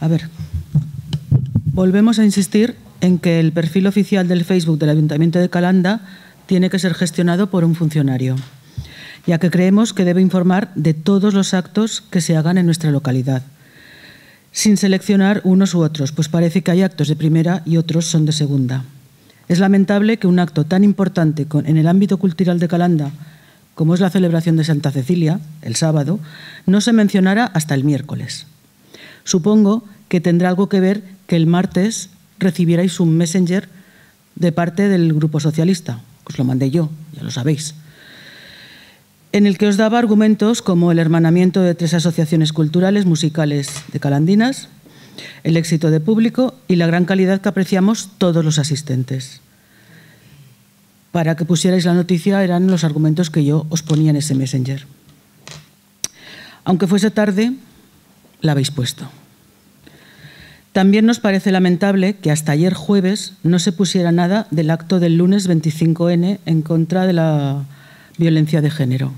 L: A ver, volvemos a insistir en que el perfil oficial del Facebook del Ayuntamiento de Calanda tiene que ser gestionado por un funcionario, ya que creemos que debe informar de todos los actos que se hagan en nuestra localidad, sin seleccionar unos u otros, pues parece que hay actos de primera y otros son de segunda. Es lamentable que un acto tan importante en el ámbito cultural de Calanda como es la celebración de Santa Cecilia, el sábado, no se mencionara hasta el miércoles. Supongo que tendrá algo que ver que el martes recibierais un messenger de parte del Grupo Socialista, os lo mandé yo, ya lo sabéis, en el que os daba argumentos como el hermanamiento de tres asociaciones culturales musicales de Calandinas, el éxito de público y la gran calidad que apreciamos todos los asistentes para que pusierais la noticia eran los argumentos que yo os ponía en ese messenger. Aunque fuese tarde, la habéis puesto. También nos parece lamentable que hasta ayer jueves no se pusiera nada del acto del lunes 25N en contra de la violencia de género.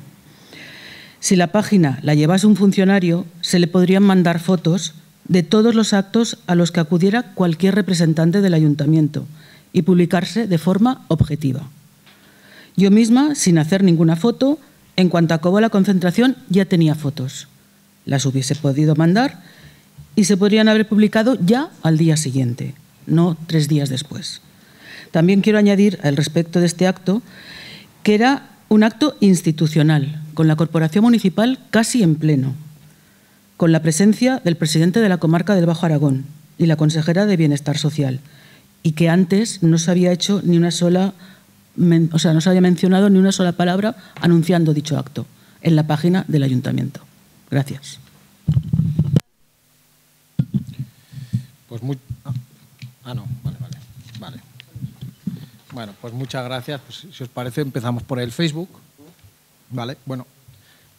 L: Si la página la llevase un funcionario, se le podrían mandar fotos de todos los actos a los que acudiera cualquier representante del ayuntamiento y publicarse de forma objetiva. Yo misma, sin hacer ninguna foto, en cuanto acabó la concentración ya tenía fotos. Las hubiese podido mandar y se podrían haber publicado ya al día siguiente, no tres días después. También quiero añadir al respecto de este acto que era un acto institucional, con la Corporación Municipal casi en pleno, con la presencia del presidente de la comarca del Bajo Aragón y la consejera de Bienestar Social, y que antes no se había hecho ni una sola o sea, no se había mencionado ni una sola palabra anunciando dicho acto en la página del ayuntamiento. Gracias.
A: Pues muy... Ah, no, vale, vale, vale. Bueno, pues muchas gracias. Pues, si os parece, empezamos por el Facebook. Vale, bueno,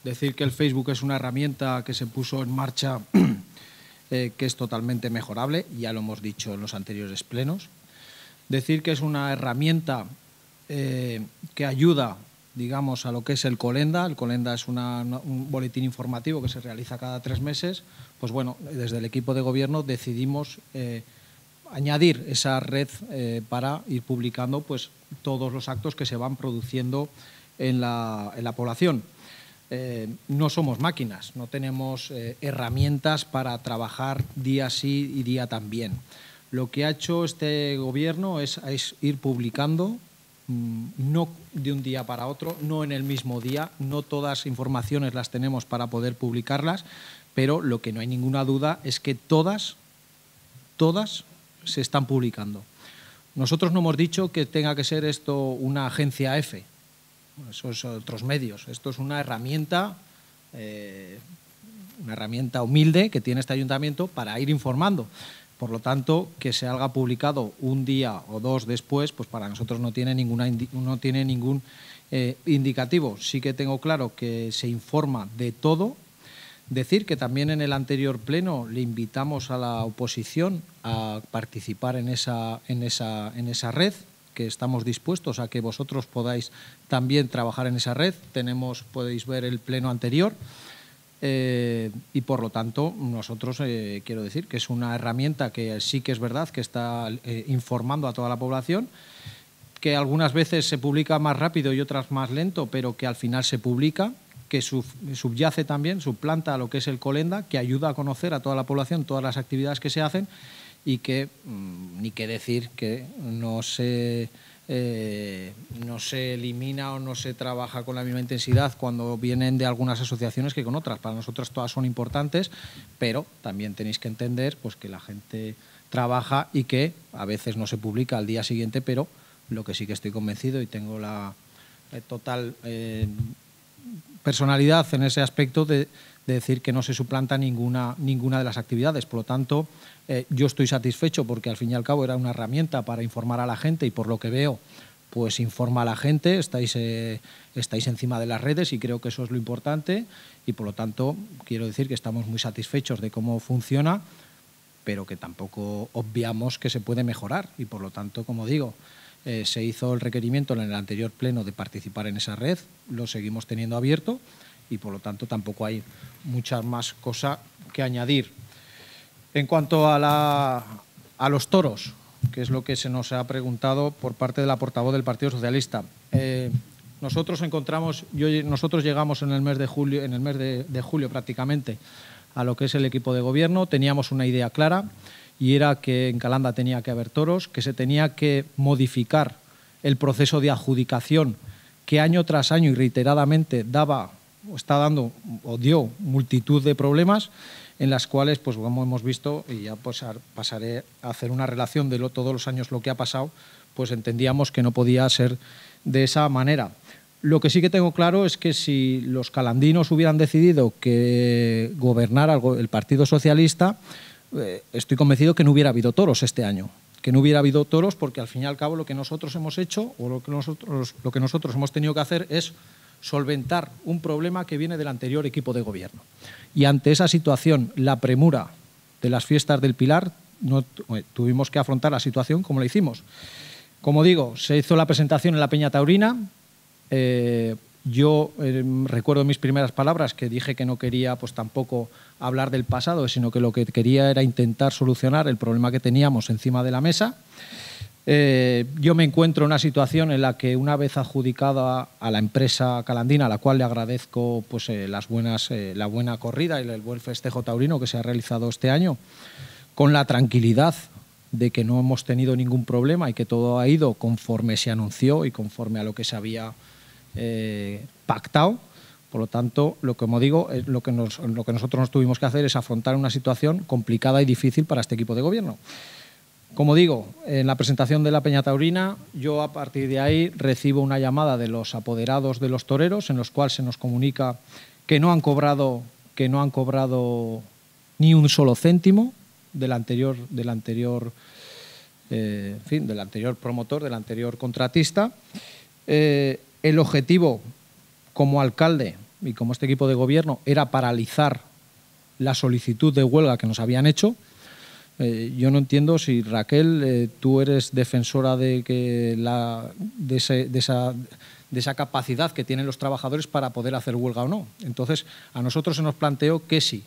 A: decir que el Facebook es una herramienta que se puso en marcha eh, que es totalmente mejorable, ya lo hemos dicho en los anteriores plenos. Decir que es una herramienta eh, que ayuda digamos, a lo que es el Colenda. El Colenda es un boletín informativo que se realiza cada tres meses. Pues bueno, desde el equipo de gobierno decidimos eh, añadir esa red para ir publicando pues, todos los actos que se van produciendo en la, población. Eh, no somos máquinas, no tenemos herramientas para trabajar día sí y día también. Lo que ha hecho este gobierno es ir publicando Mm, no de un día para otro, no en el mismo día, no todas informaciones las tenemos para poder publicarlas, pero lo que no hay ninguna duda es que todas, todas se están publicando. Nosotros no hemos dicho que tenga que ser esto una agencia F, esos otros medios. Esto es una herramienta, eh, una herramienta humilde que tiene este ayuntamiento para ir informando. Por lo tanto, que se haga publicado un día o dos después, pues para nosotros no tiene, ninguna, no tiene ningún eh, indicativo. Sí que tengo claro que se informa de todo. Decir que también en el anterior pleno le invitamos a la oposición a participar en esa, en esa, en esa red, que estamos dispuestos a que vosotros podáis también trabajar en esa red. Tenemos, podéis ver el pleno anterior. Eh, y por lo tanto, nosotros eh, quiero decir que es una herramienta que sí que es verdad que está eh, informando a toda la población, que algunas veces se publica más rápido y otras más lento, pero que al final se publica, que subyace también, suplanta a lo que es el Colenda, que ayuda a conocer a toda la población todas las actividades que se hacen y que, mm, ni que decir que no se eh, no se elimina o no se trabaja con la misma intensidad cuando vienen de algunas asociaciones que con otras. Para nosotros todas son importantes, pero también tenéis que entender pues, que la gente trabaja y que a veces no se publica al día siguiente, pero lo que sí que estoy convencido y tengo la eh, total eh, personalidad en ese aspecto de, de, decir que no se suplanta ninguna, ninguna de las actividades. Por lo tanto, eh, yo estoy satisfecho porque al fin y al cabo era una herramienta para informar a la gente y por lo que veo, pues informa a la gente, estáis, eh, estáis encima de las redes y creo que eso es lo importante y por lo tanto quiero decir que estamos muy satisfechos de cómo funciona, pero que tampoco obviamos que se puede mejorar y por lo tanto, como digo, eh, se hizo el requerimiento en el anterior pleno de participar en esa red, lo seguimos teniendo abierto y por lo tanto tampoco hay mucha más cosa que añadir. En cuanto a, los toros, que es lo que se nos ha preguntado por parte de la portavoz del Partido Socialista. Eh, nosotros encontramos, nosotros llegamos en el mes de julio, en el mes de, julio prácticamente a lo que es el equipo de gobierno. Teníamos una idea clara y era que en Calanda tenía que haber toros, que se tenía que modificar el proceso de adjudicación que año tras año y reiteradamente daba está dando o dio multitud de problemas en las cuales, pues como hemos visto, y ya pues, pasaré a hacer una relación de todos los años lo que ha pasado, pues entendíamos que no podía ser de esa manera. Lo que sí que tengo claro es que si los calandinos hubieran decidido que gobernara el Partido Socialista, eh, estoy convencido que no hubiera habido toros este año. Que no hubiera habido toros porque al fin y al cabo lo que nosotros hemos hecho o lo que nosotros, lo que nosotros hemos tenido que hacer es solventar un problema que viene del anterior equipo de gobierno. Y ante esa situación, la premura de las fiestas del Pilar, eh, tuvimos que afrontar la situación como la hicimos. Como digo, se hizo la presentación en la Peña Taurina. Eh, yo eh, recuerdo mis primeras palabras que dije que no quería pues tampoco hablar del pasado, sino que lo que quería era intentar solucionar el problema que teníamos encima de la mesa. Eh, yo me encuentro en una situación en la que una vez adjudicada a la empresa calandina, a la cual le agradezco pues, eh, las buenas, eh, la buena corrida y el buen festejo taurino que se ha realizado este año, con la tranquilidad de que no hemos tenido ningún problema y que todo ha ido conforme se anunció y conforme a lo que se había pactado. Por lo tanto, lo que, como digo, que, lo que nosotros nos tuvimos que hacer es afrontar una situación complicada y difícil para este equipo de gobierno. Como digo, en la presentación de la Peña Taurina, yo a partir de ahí recibo una llamada de los apoderados de los toreros, en los cuales se nos comunica que no han cobrado, que no han cobrado ni un solo céntimo del anterior, del anterior, eh, fin, del anterior promotor, del anterior contratista. Eh, el objetivo, como alcalde y como este equipo de gobierno, era paralizar la solicitud de huelga que nos habían hecho eh, yo no entiendo si Raquel, eh, tú eres defensora de que la, de, esa, de esa capacidad que tienen los trabajadores para poder hacer huelga o no. Entonces, a nosotros se nos planteó que sí,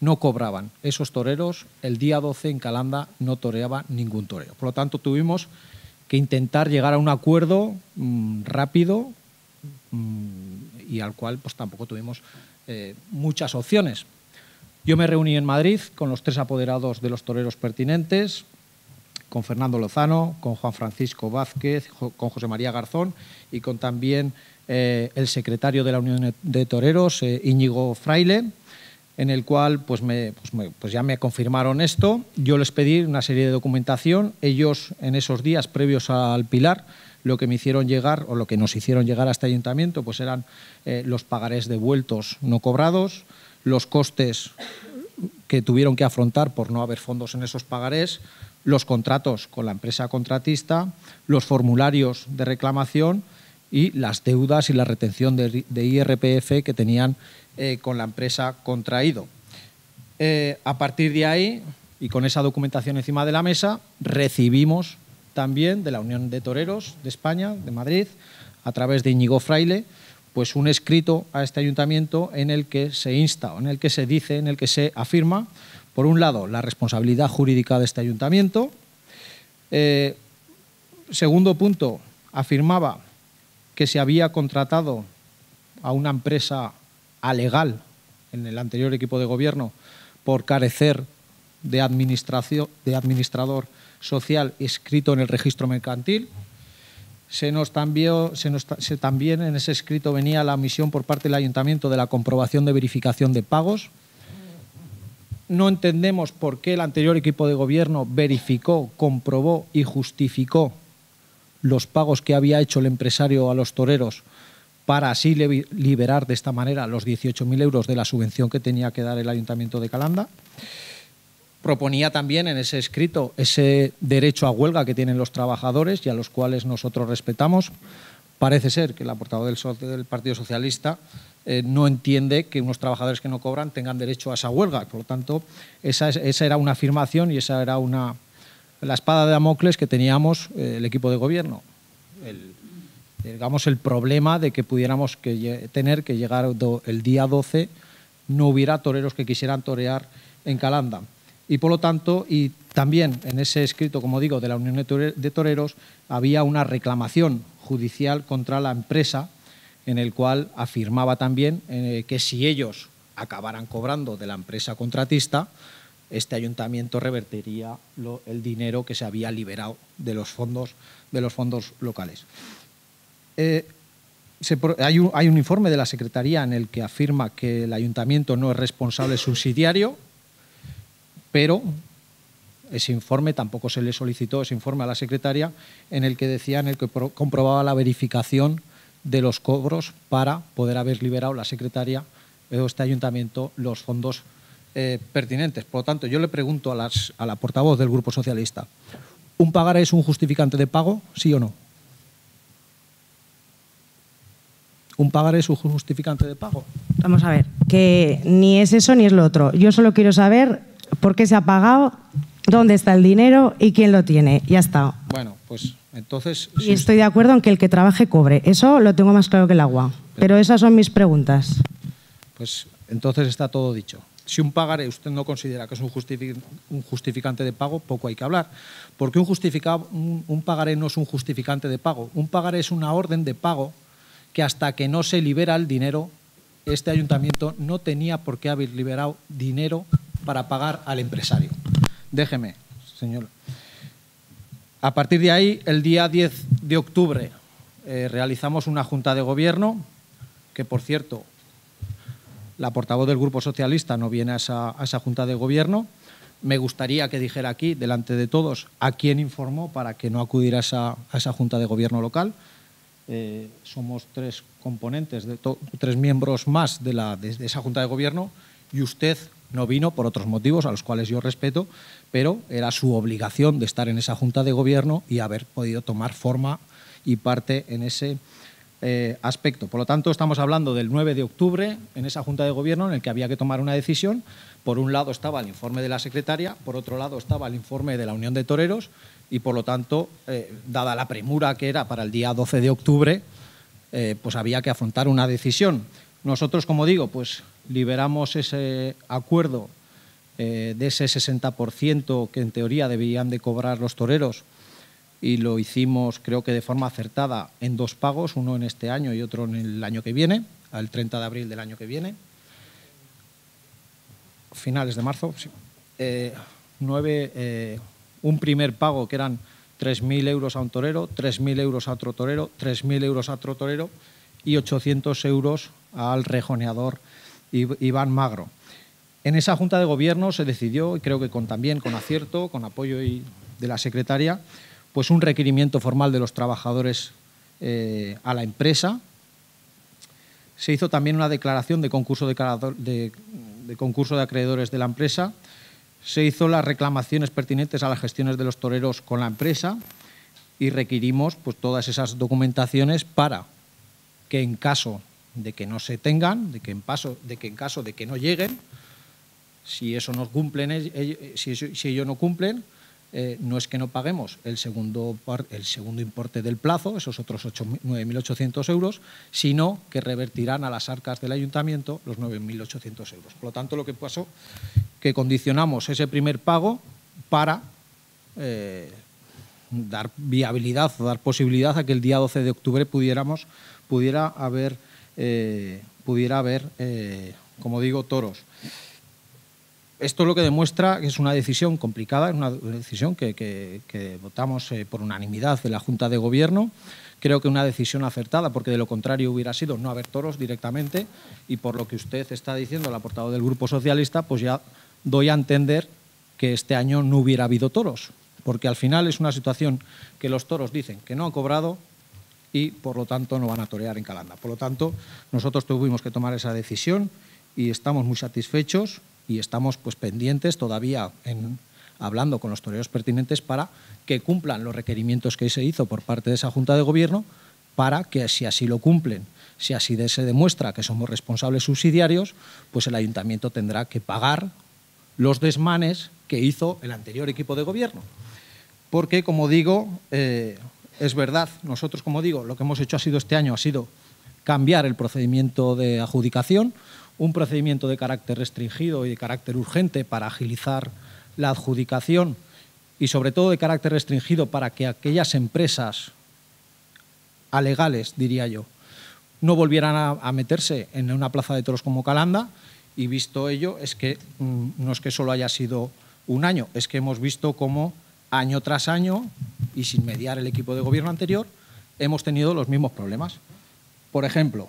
A: no cobraban esos toreros, el día 12 en Calanda no toreaba ningún torero. Por lo tanto, tuvimos que intentar llegar a un acuerdo mm, rápido mm, y al cual pues tampoco tuvimos eh, muchas opciones. Yo me reuní en Madrid con los tres apoderados de los toreros pertinentes, con Fernando Lozano, con Juan Francisco Vázquez, con José María Garzón y con también eh, el secretario de la Unión de Toreros, eh, Íñigo Fraile, en el cual pues, pues, pues, ya me confirmaron esto. Yo les pedí una serie de documentación. Ellos, en esos días previos al Pilar, lo que me hicieron llegar o lo que nos hicieron llegar a este ayuntamiento pues eran eh, los pagarés devueltos no cobrados, los costes que tuvieron que afrontar por no haber fondos en esos pagarés, los contratos con la empresa contratista, los formularios de reclamación y las deudas y la retención de, IRPF que tenían eh, con la empresa contraído. Eh, a partir de ahí, y con esa documentación encima de la mesa, recibimos también de la Unión de Toreros de España, de Madrid, a través de Íñigo Fraile, pues un escrito a este ayuntamiento en el que se insta, en el que se dice, en el que se afirma, por un lado, la responsabilidad jurídica de este ayuntamiento. Eh, segundo punto, afirmaba que se había contratado a una empresa alegal en el anterior equipo de gobierno por carecer de, administración, de administrador social escrito en el registro mercantil. Se nos, también, se nos también en ese escrito venía la misión por parte del ayuntamiento de la comprobación de verificación de pagos. No entendemos por qué el anterior equipo de gobierno verificó, comprobó y justificó los pagos que había hecho el empresario a los toreros para así liberar de esta manera los 18.000 euros de la subvención que tenía que dar el Ayuntamiento de Calanda. Proponía también en ese escrito ese derecho a huelga que tienen los trabajadores y a los cuales nosotros respetamos. Parece ser que la portavoz del, Partido Socialista eh, no entiende que unos trabajadores que no cobran tengan derecho a esa huelga. Por lo tanto, esa, esa era una afirmación y esa era una, la espada de Damocles que teníamos eh, el equipo de gobierno. El, digamos, el problema de que pudiéramos que, tener que llegar el día 12 no hubiera toreros que quisieran torear en Calanda. Y por lo tanto, y también en ese escrito, como digo, de la Unión de Toreros, había una reclamación judicial contra la empresa en el cual afirmaba también eh, que si ellos acabaran cobrando de la empresa contratista, este ayuntamiento revertiría el dinero que se había liberado de los fondos, de los fondos locales. Eh, hay, un, hay un informe de la Secretaría en el que afirma que el ayuntamiento no es responsable subsidiario, pero ese informe tampoco se le solicitó, ese informe a la secretaria, en el que decía, en el que comprobaba la verificación de los cobros para poder haber liberado la secretaria de este ayuntamiento los fondos eh, pertinentes. Por lo tanto, yo le pregunto a, a la portavoz del Grupo Socialista, ¿un pagar es un justificante de pago, sí o no? ¿Un pagar es un justificante de pago?
C: Vamos a ver, que ni es eso ni es lo otro. Yo solo quiero saber por qué se ha pagado, dónde está el dinero y quién lo tiene. Ya está.
A: Bueno, pues entonces...
C: Y estoy de acuerdo en que el que trabaje cobre. Eso lo tengo más claro que el agua. Pero esas son mis preguntas.
A: Pues entonces está todo dicho. Si un pagaré usted no considera que es un, justificante de pago, poco hay que hablar. Porque un, un, un pagaré no es un justificante de pago. Un pagaré es una orden de pago que hasta que no se libera el dinero, este ayuntamiento no tenía por qué haber liberado dinero para pagar al empresario. Déjeme, señor. A partir de ahí, el día 10 de octubre, eh, realizamos una junta de gobierno, que por cierto, la portavoz del Grupo Socialista no viene a esa, Junta de Gobierno. Me gustaría que dijera aquí, delante de todos, a quién informó para que no acudiera a esa, Junta de Gobierno local. Eh, somos tres componentes, tres miembros más de, esa Junta de Gobierno y usted no vino por otros motivos a los cuales yo respeto, pero era su obligación de estar en esa Junta de Gobierno y haber podido tomar forma y parte en ese eh, aspecto. Por lo tanto, estamos hablando del 9 de octubre en esa Junta de Gobierno en el que había que tomar una decisión. Por un lado estaba el informe de la secretaria, por otro lado estaba el informe de la Unión de Toreros y, por lo tanto, eh, dada la premura que era para el día 12 de octubre, eh, pues había que afrontar una decisión. Nosotros, como digo, pues liberamos ese acuerdo eh, de ese 60% que en teoría debían de cobrar los toreros y lo hicimos creo que de forma acertada en dos pagos, uno en este año y otro en el año que viene, al 30 de abril del año que viene, finales de marzo, eh, nueve, un primer pago que eran 3.000 euros a un torero, 3.000 euros a otro torero, 3.000 euros a otro torero y 800 euros al rejoneador Iván Magro. En esa Junta de Gobierno se decidió, y creo que con, también con acierto, con apoyo de la secretaria, pues un requerimiento formal de los trabajadores eh, a la empresa. Se hizo también una declaración de concurso de concurso de acreedores de la empresa se hizo las reclamaciones pertinentes a las gestiones de los toreros con la empresa y requerimos pues, todas esas documentaciones para que en caso de que no se tengan, de que en, paso, de que en caso de que no lleguen, si eso no cumplen, si, si ellos no cumplen, no es que no paguemos el segundo, el segundo importe del plazo, esos otros 9.800 euros, sino que revertirán a las arcas del ayuntamiento los 9.800 euros. Por lo tanto, lo que pasó que condicionamos ese primer pago para eh, dar viabilidad dar posibilidad a que el día 12 de octubre pudiéramos, pudiera haber, eh, pudiera haber como digo, toros. Esto lo que demuestra que es una decisión complicada, es una decisión que, votamos eh, por unanimidad de la Junta de Gobierno. Creo que una decisión acertada, porque de lo contrario hubiera sido no haber toros directamente y por lo que usted está diciendo, el aportado del Grupo Socialista, pues ya doy a entender que este año no hubiera habido toros, porque al final es una situación que los toros dicen que no han cobrado y por lo tanto no van a torear en Calanda. Por lo tanto, nosotros tuvimos que tomar esa decisión y estamos muy satisfechos y estamos pues pendientes todavía en, hablando con los toreros pertinentes para que cumplan los requerimientos que se hizo por parte de esa Junta de Gobierno para que si así lo cumplen, si así se demuestra que somos responsables subsidiarios, pues el ayuntamiento tendrá que pagar los desmanes que hizo el anterior equipo de gobierno. Porque, como digo, eh, es verdad, nosotros, como digo, lo que hemos hecho ha sido este año, ha sido cambiar el procedimiento de adjudicación, un procedimiento de carácter restringido y de carácter urgente para agilizar la adjudicación y sobre todo de carácter restringido para que aquellas empresas alegales, diría yo, no volvieran a, meterse en una plaza de toros como Calanda. Y visto ello es que mm, no es que solo haya sido un año, es que hemos visto cómo año tras año y sin mediar el equipo de gobierno anterior hemos tenido los mismos problemas. Por ejemplo,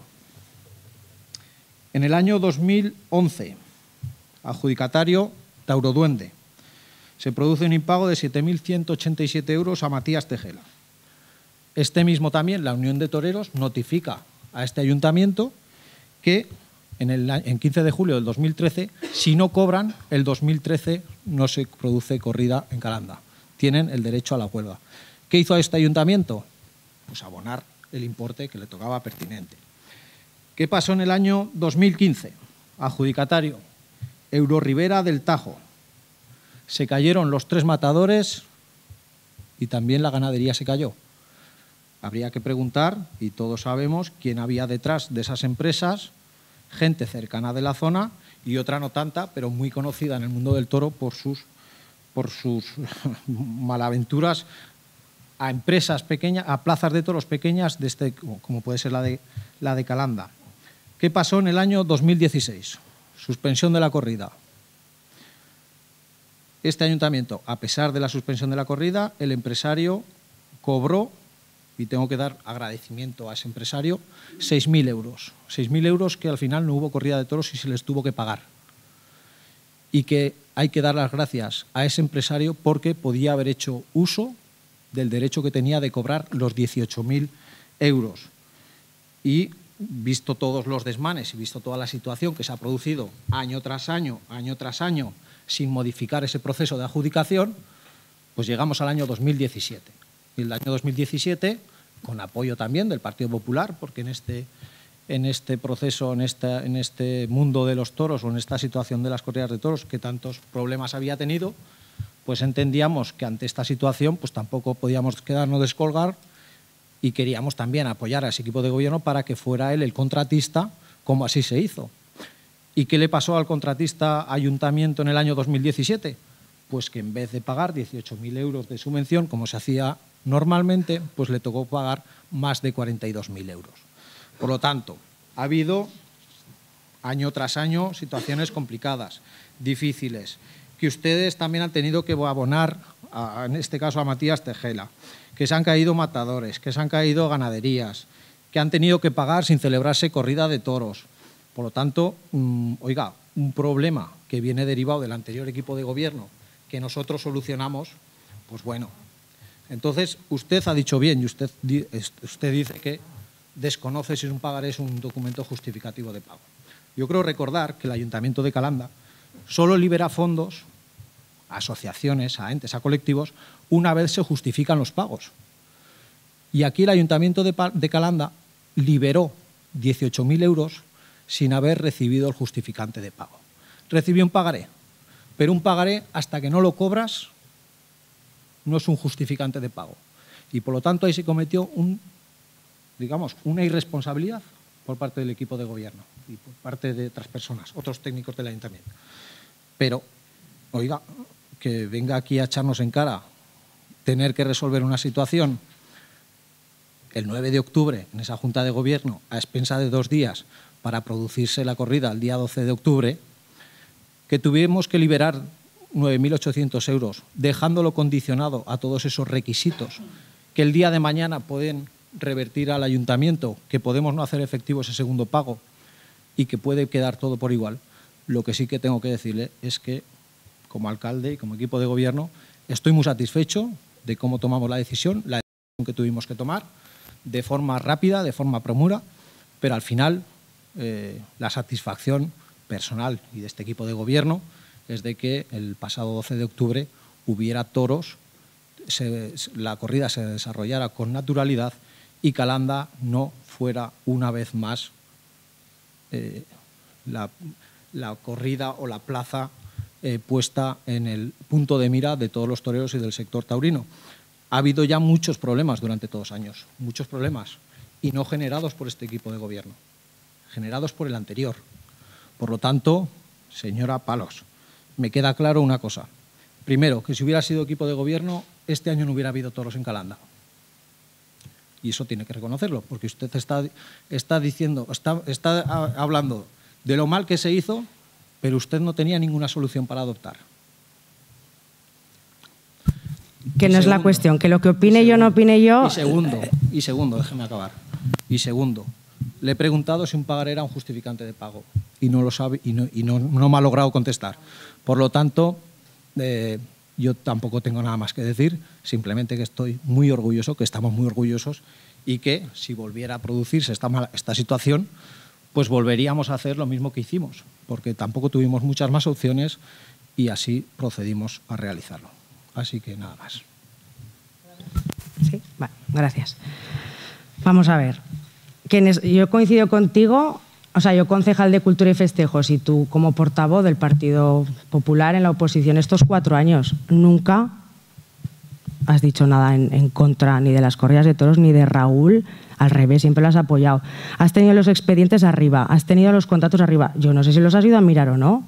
A: en el año 2011, adjudicatario Tauro Duende, se produce un impago de 7.187 euros a Matías Tejela. Este mismo también, la Unión de Toreros, notifica a este ayuntamiento que en, el, en 15 de julio del 2013, si no cobran, el 2013 no se produce corrida en Calanda. Tienen el derecho a la huelga. ¿Qué hizo este ayuntamiento? Pues abonar el importe que le tocaba pertinente. ¿Qué pasó en el año 2015? Adjudicatario, Euro Rivera del Tajo. Se cayeron los tres matadores y también la ganadería se cayó. Habría que preguntar, y todos sabemos, quién había detrás de esas empresas, gente cercana de la zona y otra no tanta, pero muy conocida en el mundo del toro por sus, por sus malaventuras a empresas pequeñas, a plazas de toros pequeñas, de este, como puede ser la de, la de Calanda. ¿Qué pasó en el año 2016? Suspensión de la corrida. Este ayuntamiento, a pesar de la suspensión de la corrida, el empresario cobró, y tengo que dar agradecimiento a ese empresario, 6.000 euros. 6.000 euros que al final no hubo corrida de toros y se les tuvo que pagar. Y que hay que dar las gracias a ese empresario porque podía haber hecho uso del derecho que tenía de cobrar los 18.000 euros. Y visto todos los desmanes y visto toda la situación que se ha producido año tras año, año tras año, sin modificar ese proceso de adjudicación, pues llegamos al año 2017. Y el año 2017, con apoyo también del Partido Popular, porque en este, en este proceso, en, esta, en este mundo de los toros o en esta situación de las corridas de toros que tantos problemas había tenido, pues entendíamos que ante esta situación pues tampoco podíamos quedarnos descolgar y queríamos también apoyar a ese equipo de gobierno para que fuera él el contratista, como así se hizo. ¿Y qué le pasó al contratista ayuntamiento en el año 2017? Pues que en vez de pagar 18.000 euros de subvención, como se hacía normalmente, pues le tocó pagar más de 42.000 euros. Por lo tanto, ha habido año tras año situaciones complicadas, difíciles, que ustedes también han tenido que abonar, en este caso a Matías Tejela, que se han caído matadores, que se han caído ganaderías, que han tenido que pagar sin celebrarse corrida de toros. Por lo tanto, mm, oiga, un problema que viene derivado del anterior equipo de gobierno que nosotros solucionamos, pues bueno. Entonces, usted ha dicho bien y usted, usted dice que desconoce si un pagaré es un documento justificativo de pago. Yo creo recordar que el Ayuntamiento de Calanda solo libera fondos a asociaciones, a entes, a colectivos, una vez se justifican los pagos. Y aquí el Ayuntamiento de, Calanda liberó 18.000 euros sin haber recibido el justificante de pago. Recibió un pagaré, pero un pagaré hasta que no lo cobras no es un justificante de pago. Y por lo tanto ahí se cometió un, digamos, una irresponsabilidad por parte del equipo de gobierno y por parte de otras personas, otros técnicos del ayuntamiento. Pero, oiga, que venga aquí a echarnos en cara tener que resolver una situación el 9 de octubre en esa Junta de Gobierno a expensa de dos días para producirse la corrida el día 12 de octubre, que tuvimos que liberar 9.800 euros, dejándolo condicionado a todos esos requisitos que el día de mañana pueden revertir al ayuntamiento, que podemos no hacer efectivo ese segundo pago y que puede quedar todo por igual. Lo que sí que tengo que decirle es que como alcalde y como equipo de gobierno, estoy muy satisfecho de cómo tomamos la decisión, la decisión que tuvimos que tomar, de forma rápida, de forma promura, pero al final eh, la satisfacción personal y de este equipo de gobierno es de que el pasado 12 de octubre hubiera toros, la corrida se desarrollara con naturalidad y Calanda no fuera una vez más eh, la corrida o la plaza eh, puesta en el punto de mira de todos los toreros y del sector taurino. Ha habido ya muchos problemas durante todos los años, muchos problemas, y no generados por este equipo de gobierno, generados por el anterior. Por lo tanto, señora Palos, me queda claro una cosa. Primero, que si hubiera sido equipo de gobierno, este año no hubiera habido toros en Calanda. Y eso tiene que reconocerlo, porque usted está, está diciendo, está, está hablando de lo mal que se hizo pero usted no tenía ninguna solución para adoptar.
C: Que no es la cuestión, que lo que opine yo no opine yo.
A: Y segundo, y segundo, déjeme acabar. Y segundo, le he preguntado si un pagar era un justificante de pago y no lo sabe y no, me ha logrado contestar. Por lo tanto, eh, yo tampoco tengo nada más que decir, simplemente que estoy muy orgulloso, que estamos muy orgullosos y que si volviera a producirse esta, situación, pues volveríamos a hacer lo mismo que hicimos, porque tampoco tuvimos muchas más opciones y así procedimos a realizarlo. Así que nada más.
C: Gracias. Vamos a ver. Yo coincido contigo, o sea, yo concejal de Cultura y Festejos y tú como portavoz del Partido Popular en la oposición estos cuatro años, nunca has dicho nada en, contra ni de las corridas de toros ni de Raúl al revés, siempre lo has apoyado. Has tenido los expedientes arriba, has tenido los contratos arriba. Yo no sé si los has ido a mirar o no.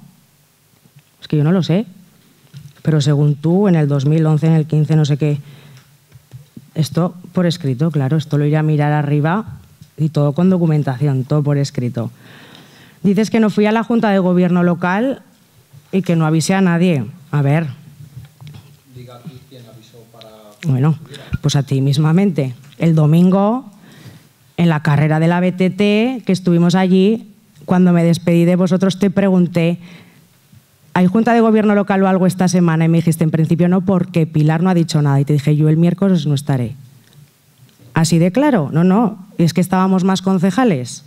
C: Es que yo no lo sé. Pero según tú, en el 2011, en el 15, no sé qué. Esto por escrito, claro, esto lo iré a mirar arriba y todo con documentación, todo por escrito. Dices que no fui a la Junta de Gobierno local y que no avisé a nadie. A ver.
A: Diga aquí quién avisó para.
C: Bueno, pues a ti mismamente. El domingo en la carrera de la BTT, que estuvimos allí, cuando me despedí de vosotros te pregunté, ¿hay junta de gobierno local o algo esta semana? Y me dijiste, en principio no, porque Pilar no ha dicho nada. Y te dije, yo el miércoles no estaré. Así de claro, no, no, es que estábamos más concejales.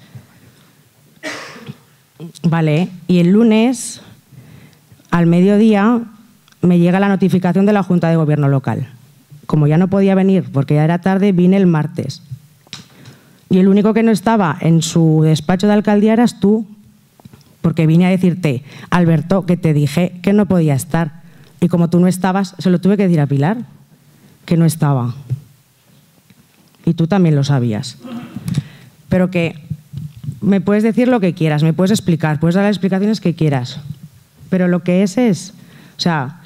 C: Vale, y el lunes, al mediodía, me llega la notificación de la Junta de Gobierno local. Como ya no podía venir porque ya era tarde, vine el martes. Y el único que no estaba en su despacho de alcaldía eras tú, porque vine a decirte, Alberto, que te dije que no podía estar. Y como tú no estabas, se lo tuve que decir a Pilar, que no estaba. Y tú también lo sabías. Pero que me puedes decir lo que quieras, me puedes explicar, puedes dar las explicaciones que quieras, pero lo que es es, o sea,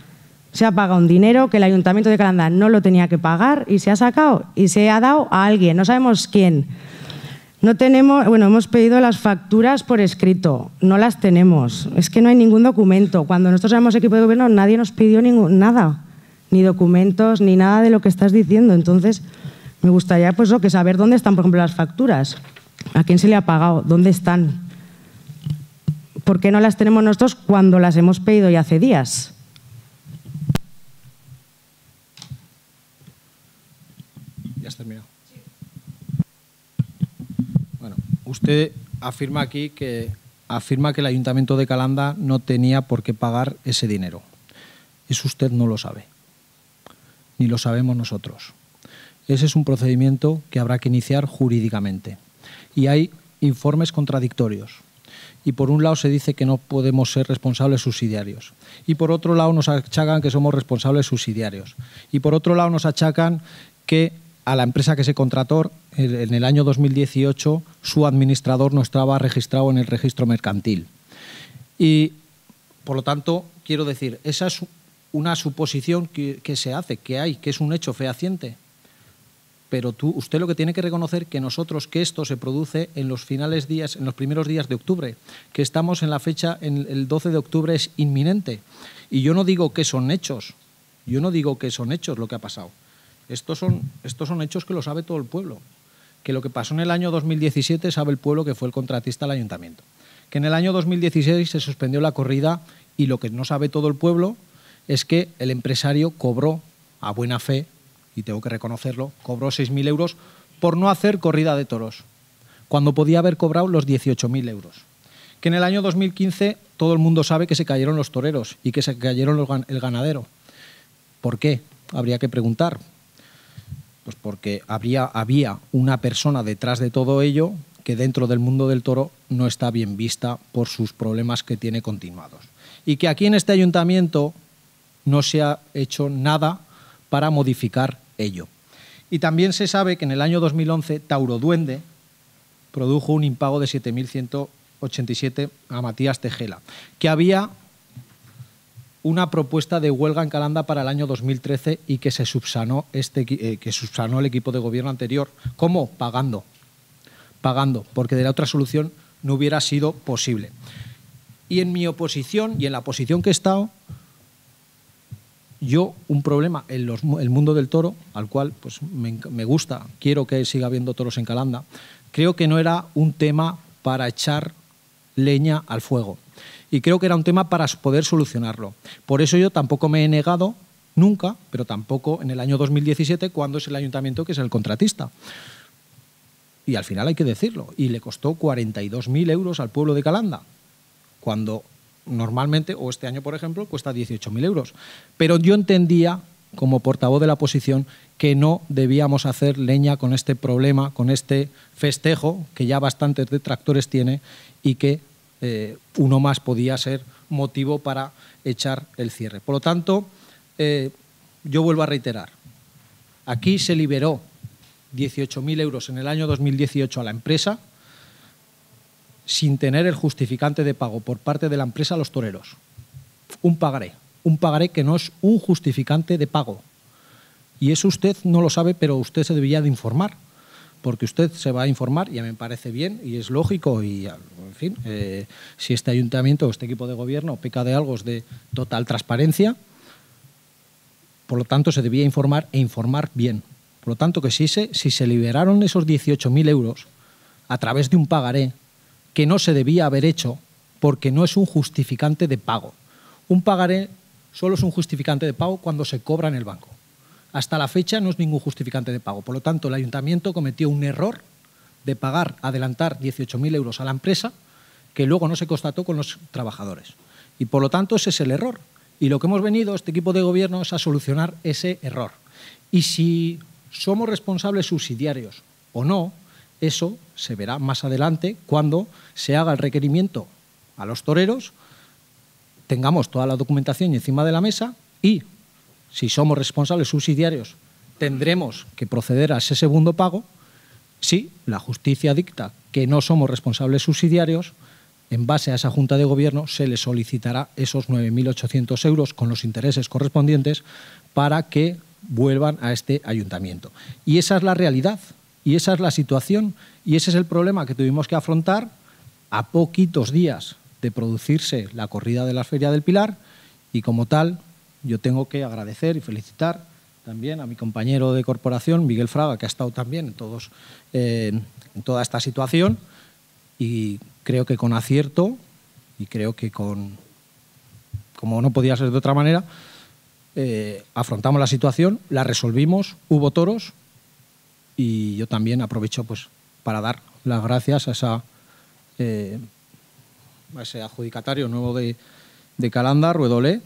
C: se ha pagado un dinero que el Ayuntamiento de Calanda no lo tenía que pagar y se ha sacado y se ha dado a alguien, no sabemos quién. No tenemos, bueno, hemos pedido las facturas por escrito, no las tenemos. Es que no hay ningún documento. Cuando nosotros éramos equipo de gobierno nadie nos pidió ningún, nada, ni documentos, ni nada de lo que estás diciendo. Entonces, me gustaría pues, que saber dónde están, por ejemplo, las facturas. ¿A quién se le ha pagado? ¿Dónde están? ¿Por qué no las tenemos nosotros cuando las hemos pedido ya hace días?
A: Ya has terminado. Bueno, usted afirma aquí que afirma que el Ayuntamiento de Calanda no tenía por qué pagar ese dinero. Eso usted no lo sabe, ni lo sabemos nosotros. Ese es un procedimiento que habrá que iniciar jurídicamente. Y hay informes contradictorios. Y por un lado se dice que no podemos ser responsables subsidiarios. Y por otro lado nos achacan que somos responsables subsidiarios. Y por otro lado nos achacan que a la empresa que se contrató en el año 2018 su administrador no estaba registrado en el registro mercantil. Y por lo tanto, quiero decir, esa es una suposición que, que se hace, que hay, que es un hecho fehaciente pero tú, usted lo que tiene que reconocer que nosotros que esto se produce en los finales días, en los primeros días de octubre, que estamos en la fecha, en el 12 de octubre es inminente. Y yo no digo que son hechos, yo no digo que son hechos lo que ha pasado. Estos son, estos son hechos que lo sabe todo el pueblo. Que lo que pasó en el año 2017 sabe el pueblo que fue el contratista al ayuntamiento. Que en el año 2016 se suspendió la corrida y lo que no sabe todo el pueblo es que el empresario cobró a buena fe y tengo que reconocerlo, cobró 6.000 euros por no hacer corrida de toros, cuando podía haber cobrado los 18.000 euros. Que en el año 2015 todo el mundo sabe que se cayeron los toreros y que se cayeron el ganadero. ¿Por qué? Habría que preguntar. Pues porque había una persona detrás de todo ello que dentro del mundo del toro no está bien vista por sus problemas que tiene continuados. Y que aquí en este ayuntamiento no se ha hecho nada para modificar ello. Y también se sabe que en el año 2011 Tauro Duende produjo un impago de 7.187 a Matías Tejela, que había una propuesta de huelga en Calanda para el año 2013 y que se subsanó, este, eh, que subsanó el equipo de gobierno anterior. ¿Cómo? Pagando. Pagando, porque de la otra solución no hubiera sido posible. Y en mi oposición y en la posición que he estado, yo un problema en el mundo del toro, al cual pues, me, gusta, quiero que siga habiendo toros en Calanda, creo que no era un tema para echar leña al fuego. Y creo que era un tema para poder solucionarlo. Por eso yo tampoco me he negado nunca, pero tampoco en el año 2017, cuando es el ayuntamiento que es el contratista. Y al final hay que decirlo. Y le costó 42.000 euros al pueblo de Calanda, cuando normalmente, o este año, por ejemplo, cuesta 18.000 euros. Pero yo entendía, como portavoz de la oposición, que no debíamos hacer leña con este problema, con este festejo, que ya bastantes detractores tiene, y que eh, uno más podía ser motivo para echar el cierre. Por lo tanto, eh, yo vuelvo a reiterar, aquí se liberó 18.000 euros en el año 2018 a la empresa, sin tener el justificante de pago por parte de la empresa a los toreros. Un pagaré, un pagaré que no es un justificante de pago. Y eso usted no lo sabe, pero usted se debía de informar, porque usted se va a informar, y me parece bien y es lógico, y en fin, eh, si este ayuntamiento o este equipo de gobierno peca de algo es de total transparencia, por lo tanto se debía informar e informar bien. Por lo tanto, que si se, si se liberaron esos 18.000 euros a través de un pagaré que no se debía haber hecho porque no es un justificante de pago. Un pagaré solo es un justificante de pago cuando se cobra en el banco. Hasta la fecha no es ningún justificante de pago. Por lo tanto, el ayuntamiento cometió un error de pagar, adelantar 18.000 euros a la empresa que luego no se constató con los trabajadores. Y por lo tanto, ese es el error. Y lo que hemos venido, este equipo de gobierno, es a solucionar ese error. Y si somos responsables subsidiarios o no, eso se verá más adelante cuando se haga el requerimiento a los toreros, tengamos toda la documentación encima de la mesa y, si somos responsables subsidiarios tendremos que proceder a ese segundo pago si la justicia dicta que no somos responsables subsidiarios, en base a esa Junta de Gobierno se le solicitará esos 9.800 euros con los intereses correspondientes para que vuelvan a este ayuntamiento. Y esa es la realidad, y esa es la situación, y ese es el problema que tuvimos que afrontar a poquitos días de producirse la corrida de la Feria del Pilar, y como tal, yo tengo que agradecer y felicitar también a mi compañero de corporación, Miguel Fraga, que ha estado también en, todos, eh, en toda esta situación, y creo que con acierto, y creo que con, como no podía ser de otra manera, eh, afrontamos la situación, la resolvimos, hubo toros y yo también aprovecho pues, para dar las gracias eh, a ese adjudicatario nuevo de, de Calanda, Ruedolé,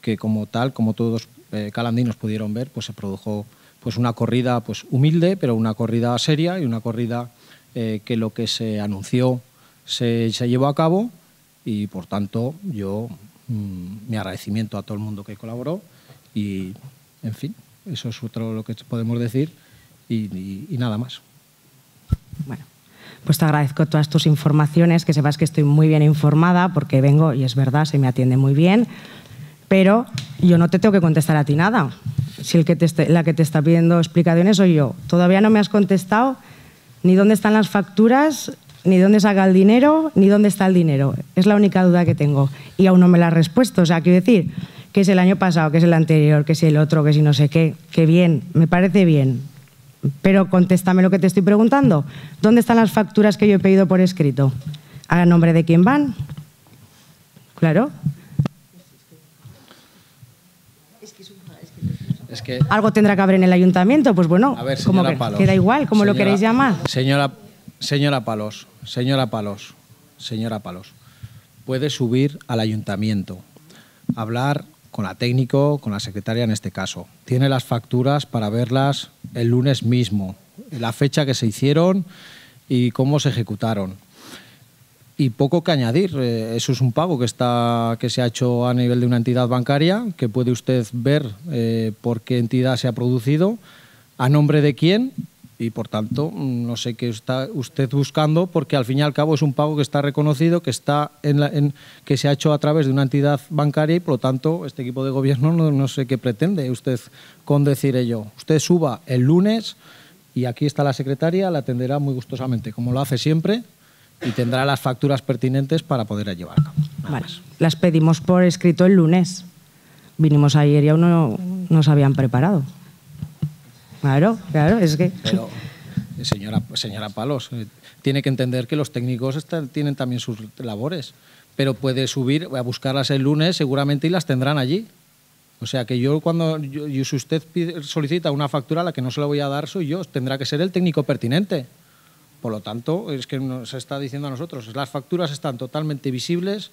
A: que como tal, como todos eh, calandinos pudieron ver, pues se produjo pues una corrida pues humilde, pero una corrida seria y una corrida que lo que se anunció se, se, llevó a cabo y por tanto yo mm, mi agradecimiento a todo el mundo que colaboró y, en fin, eso es otro lo que podemos decir y, nada más.
C: Bueno, pues te agradezco todas tus informaciones, que sepas que estoy muy bien informada porque vengo y es verdad, se me atiende muy bien, pero yo no te tengo que contestar a ti nada. Si el que te la que te está pidiendo explicaciones soy yo. Todavía no me has contestado ni dónde están las facturas, ni dónde saca el dinero, ni dónde está el dinero. Es la única duda que tengo. Y aún no me la has respuesto. O sea, quiero decir, que es el año pasado, que es el anterior, que es el otro, que si no sé qué, que bien, me parece bien. Pero contéstame lo que te estoy preguntando. ¿Dónde están las facturas que yo he pedido por escrito? ¿A nombre de quién van? Claro.
A: Es que,
C: Algo tendrá que haber en el ayuntamiento, pues bueno,
A: a ver,
C: como
A: señora
C: que,
A: Palos.
C: queda igual, como lo queréis llamar.
A: Señora, señora Palos, señora Palos, señora Palos, puede subir al ayuntamiento, hablar con la técnico, con la secretaria en este caso. Tiene las facturas para verlas el lunes mismo, la fecha que se hicieron y cómo se ejecutaron. Y poco que añadir, eh, eso es un pago que, está, que se ha hecho a nivel de una entidad bancaria, que puede usted ver eh, por qué entidad se ha producido, a nombre de quién, y por tanto mm, no sé qué está usted buscando, porque al fin y al cabo es un pago que está reconocido, que, está en la- en- que se ha hecho a través de una entidad bancaria y por lo tanto este equipo de gobierno no, no sé qué pretende usted con decir ello. Usted suba el lunes y aquí está la secretaria, la atenderá muy gustosamente, como lo hace siempre, y tendrá las facturas pertinentes para poder llevar a cabo.
C: Vale. Las pedimos por escrito el lunes. Vinimos ayer y aún no nos habían preparado. Claro, claro, es que...
A: Pero, eh, señora, señora Palos, eh, tiene que entender que los técnicos están- tienen también sus labores, pero puede subir a buscarlas el lunes seguramente y las tendrán allí. O sea que yo cuando yo- si usted solicita una factura, la que no se la voy a dar soy yo, tendrá que ser el técnico pertinente. Por lo tanto, es que nos está diciendo a nosotros, las facturas están totalmente visibles,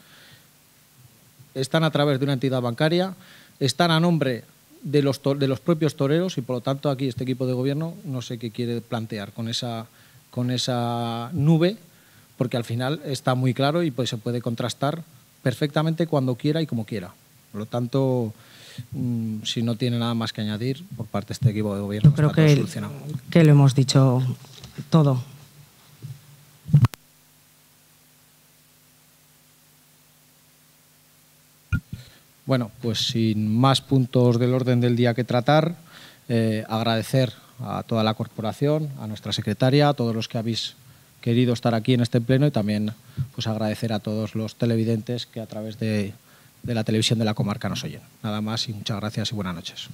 A: están a través de una entidad bancaria, están a nombre de los, to- de los propios toreros y por lo tanto aquí este equipo de gobierno no sé qué quiere plantear con esa, con esa nube, porque al final está muy claro y pues se puede contrastar perfectamente cuando quiera y como quiera. Por lo tanto, mm, si no tiene nada más que añadir por parte de este equipo de gobierno,
C: Creo
A: está todo
C: que,
A: solucionado.
C: que lo hemos dicho todo.
A: Bueno, pues sin más puntos del orden del día que tratar, eh, agradecer a toda la corporación, a nuestra secretaria, a todos los que habéis querido estar aquí en este pleno y también pues agradecer a todos los televidentes que a través de, de la televisión de la comarca nos oyen. Nada más y muchas gracias y buenas noches.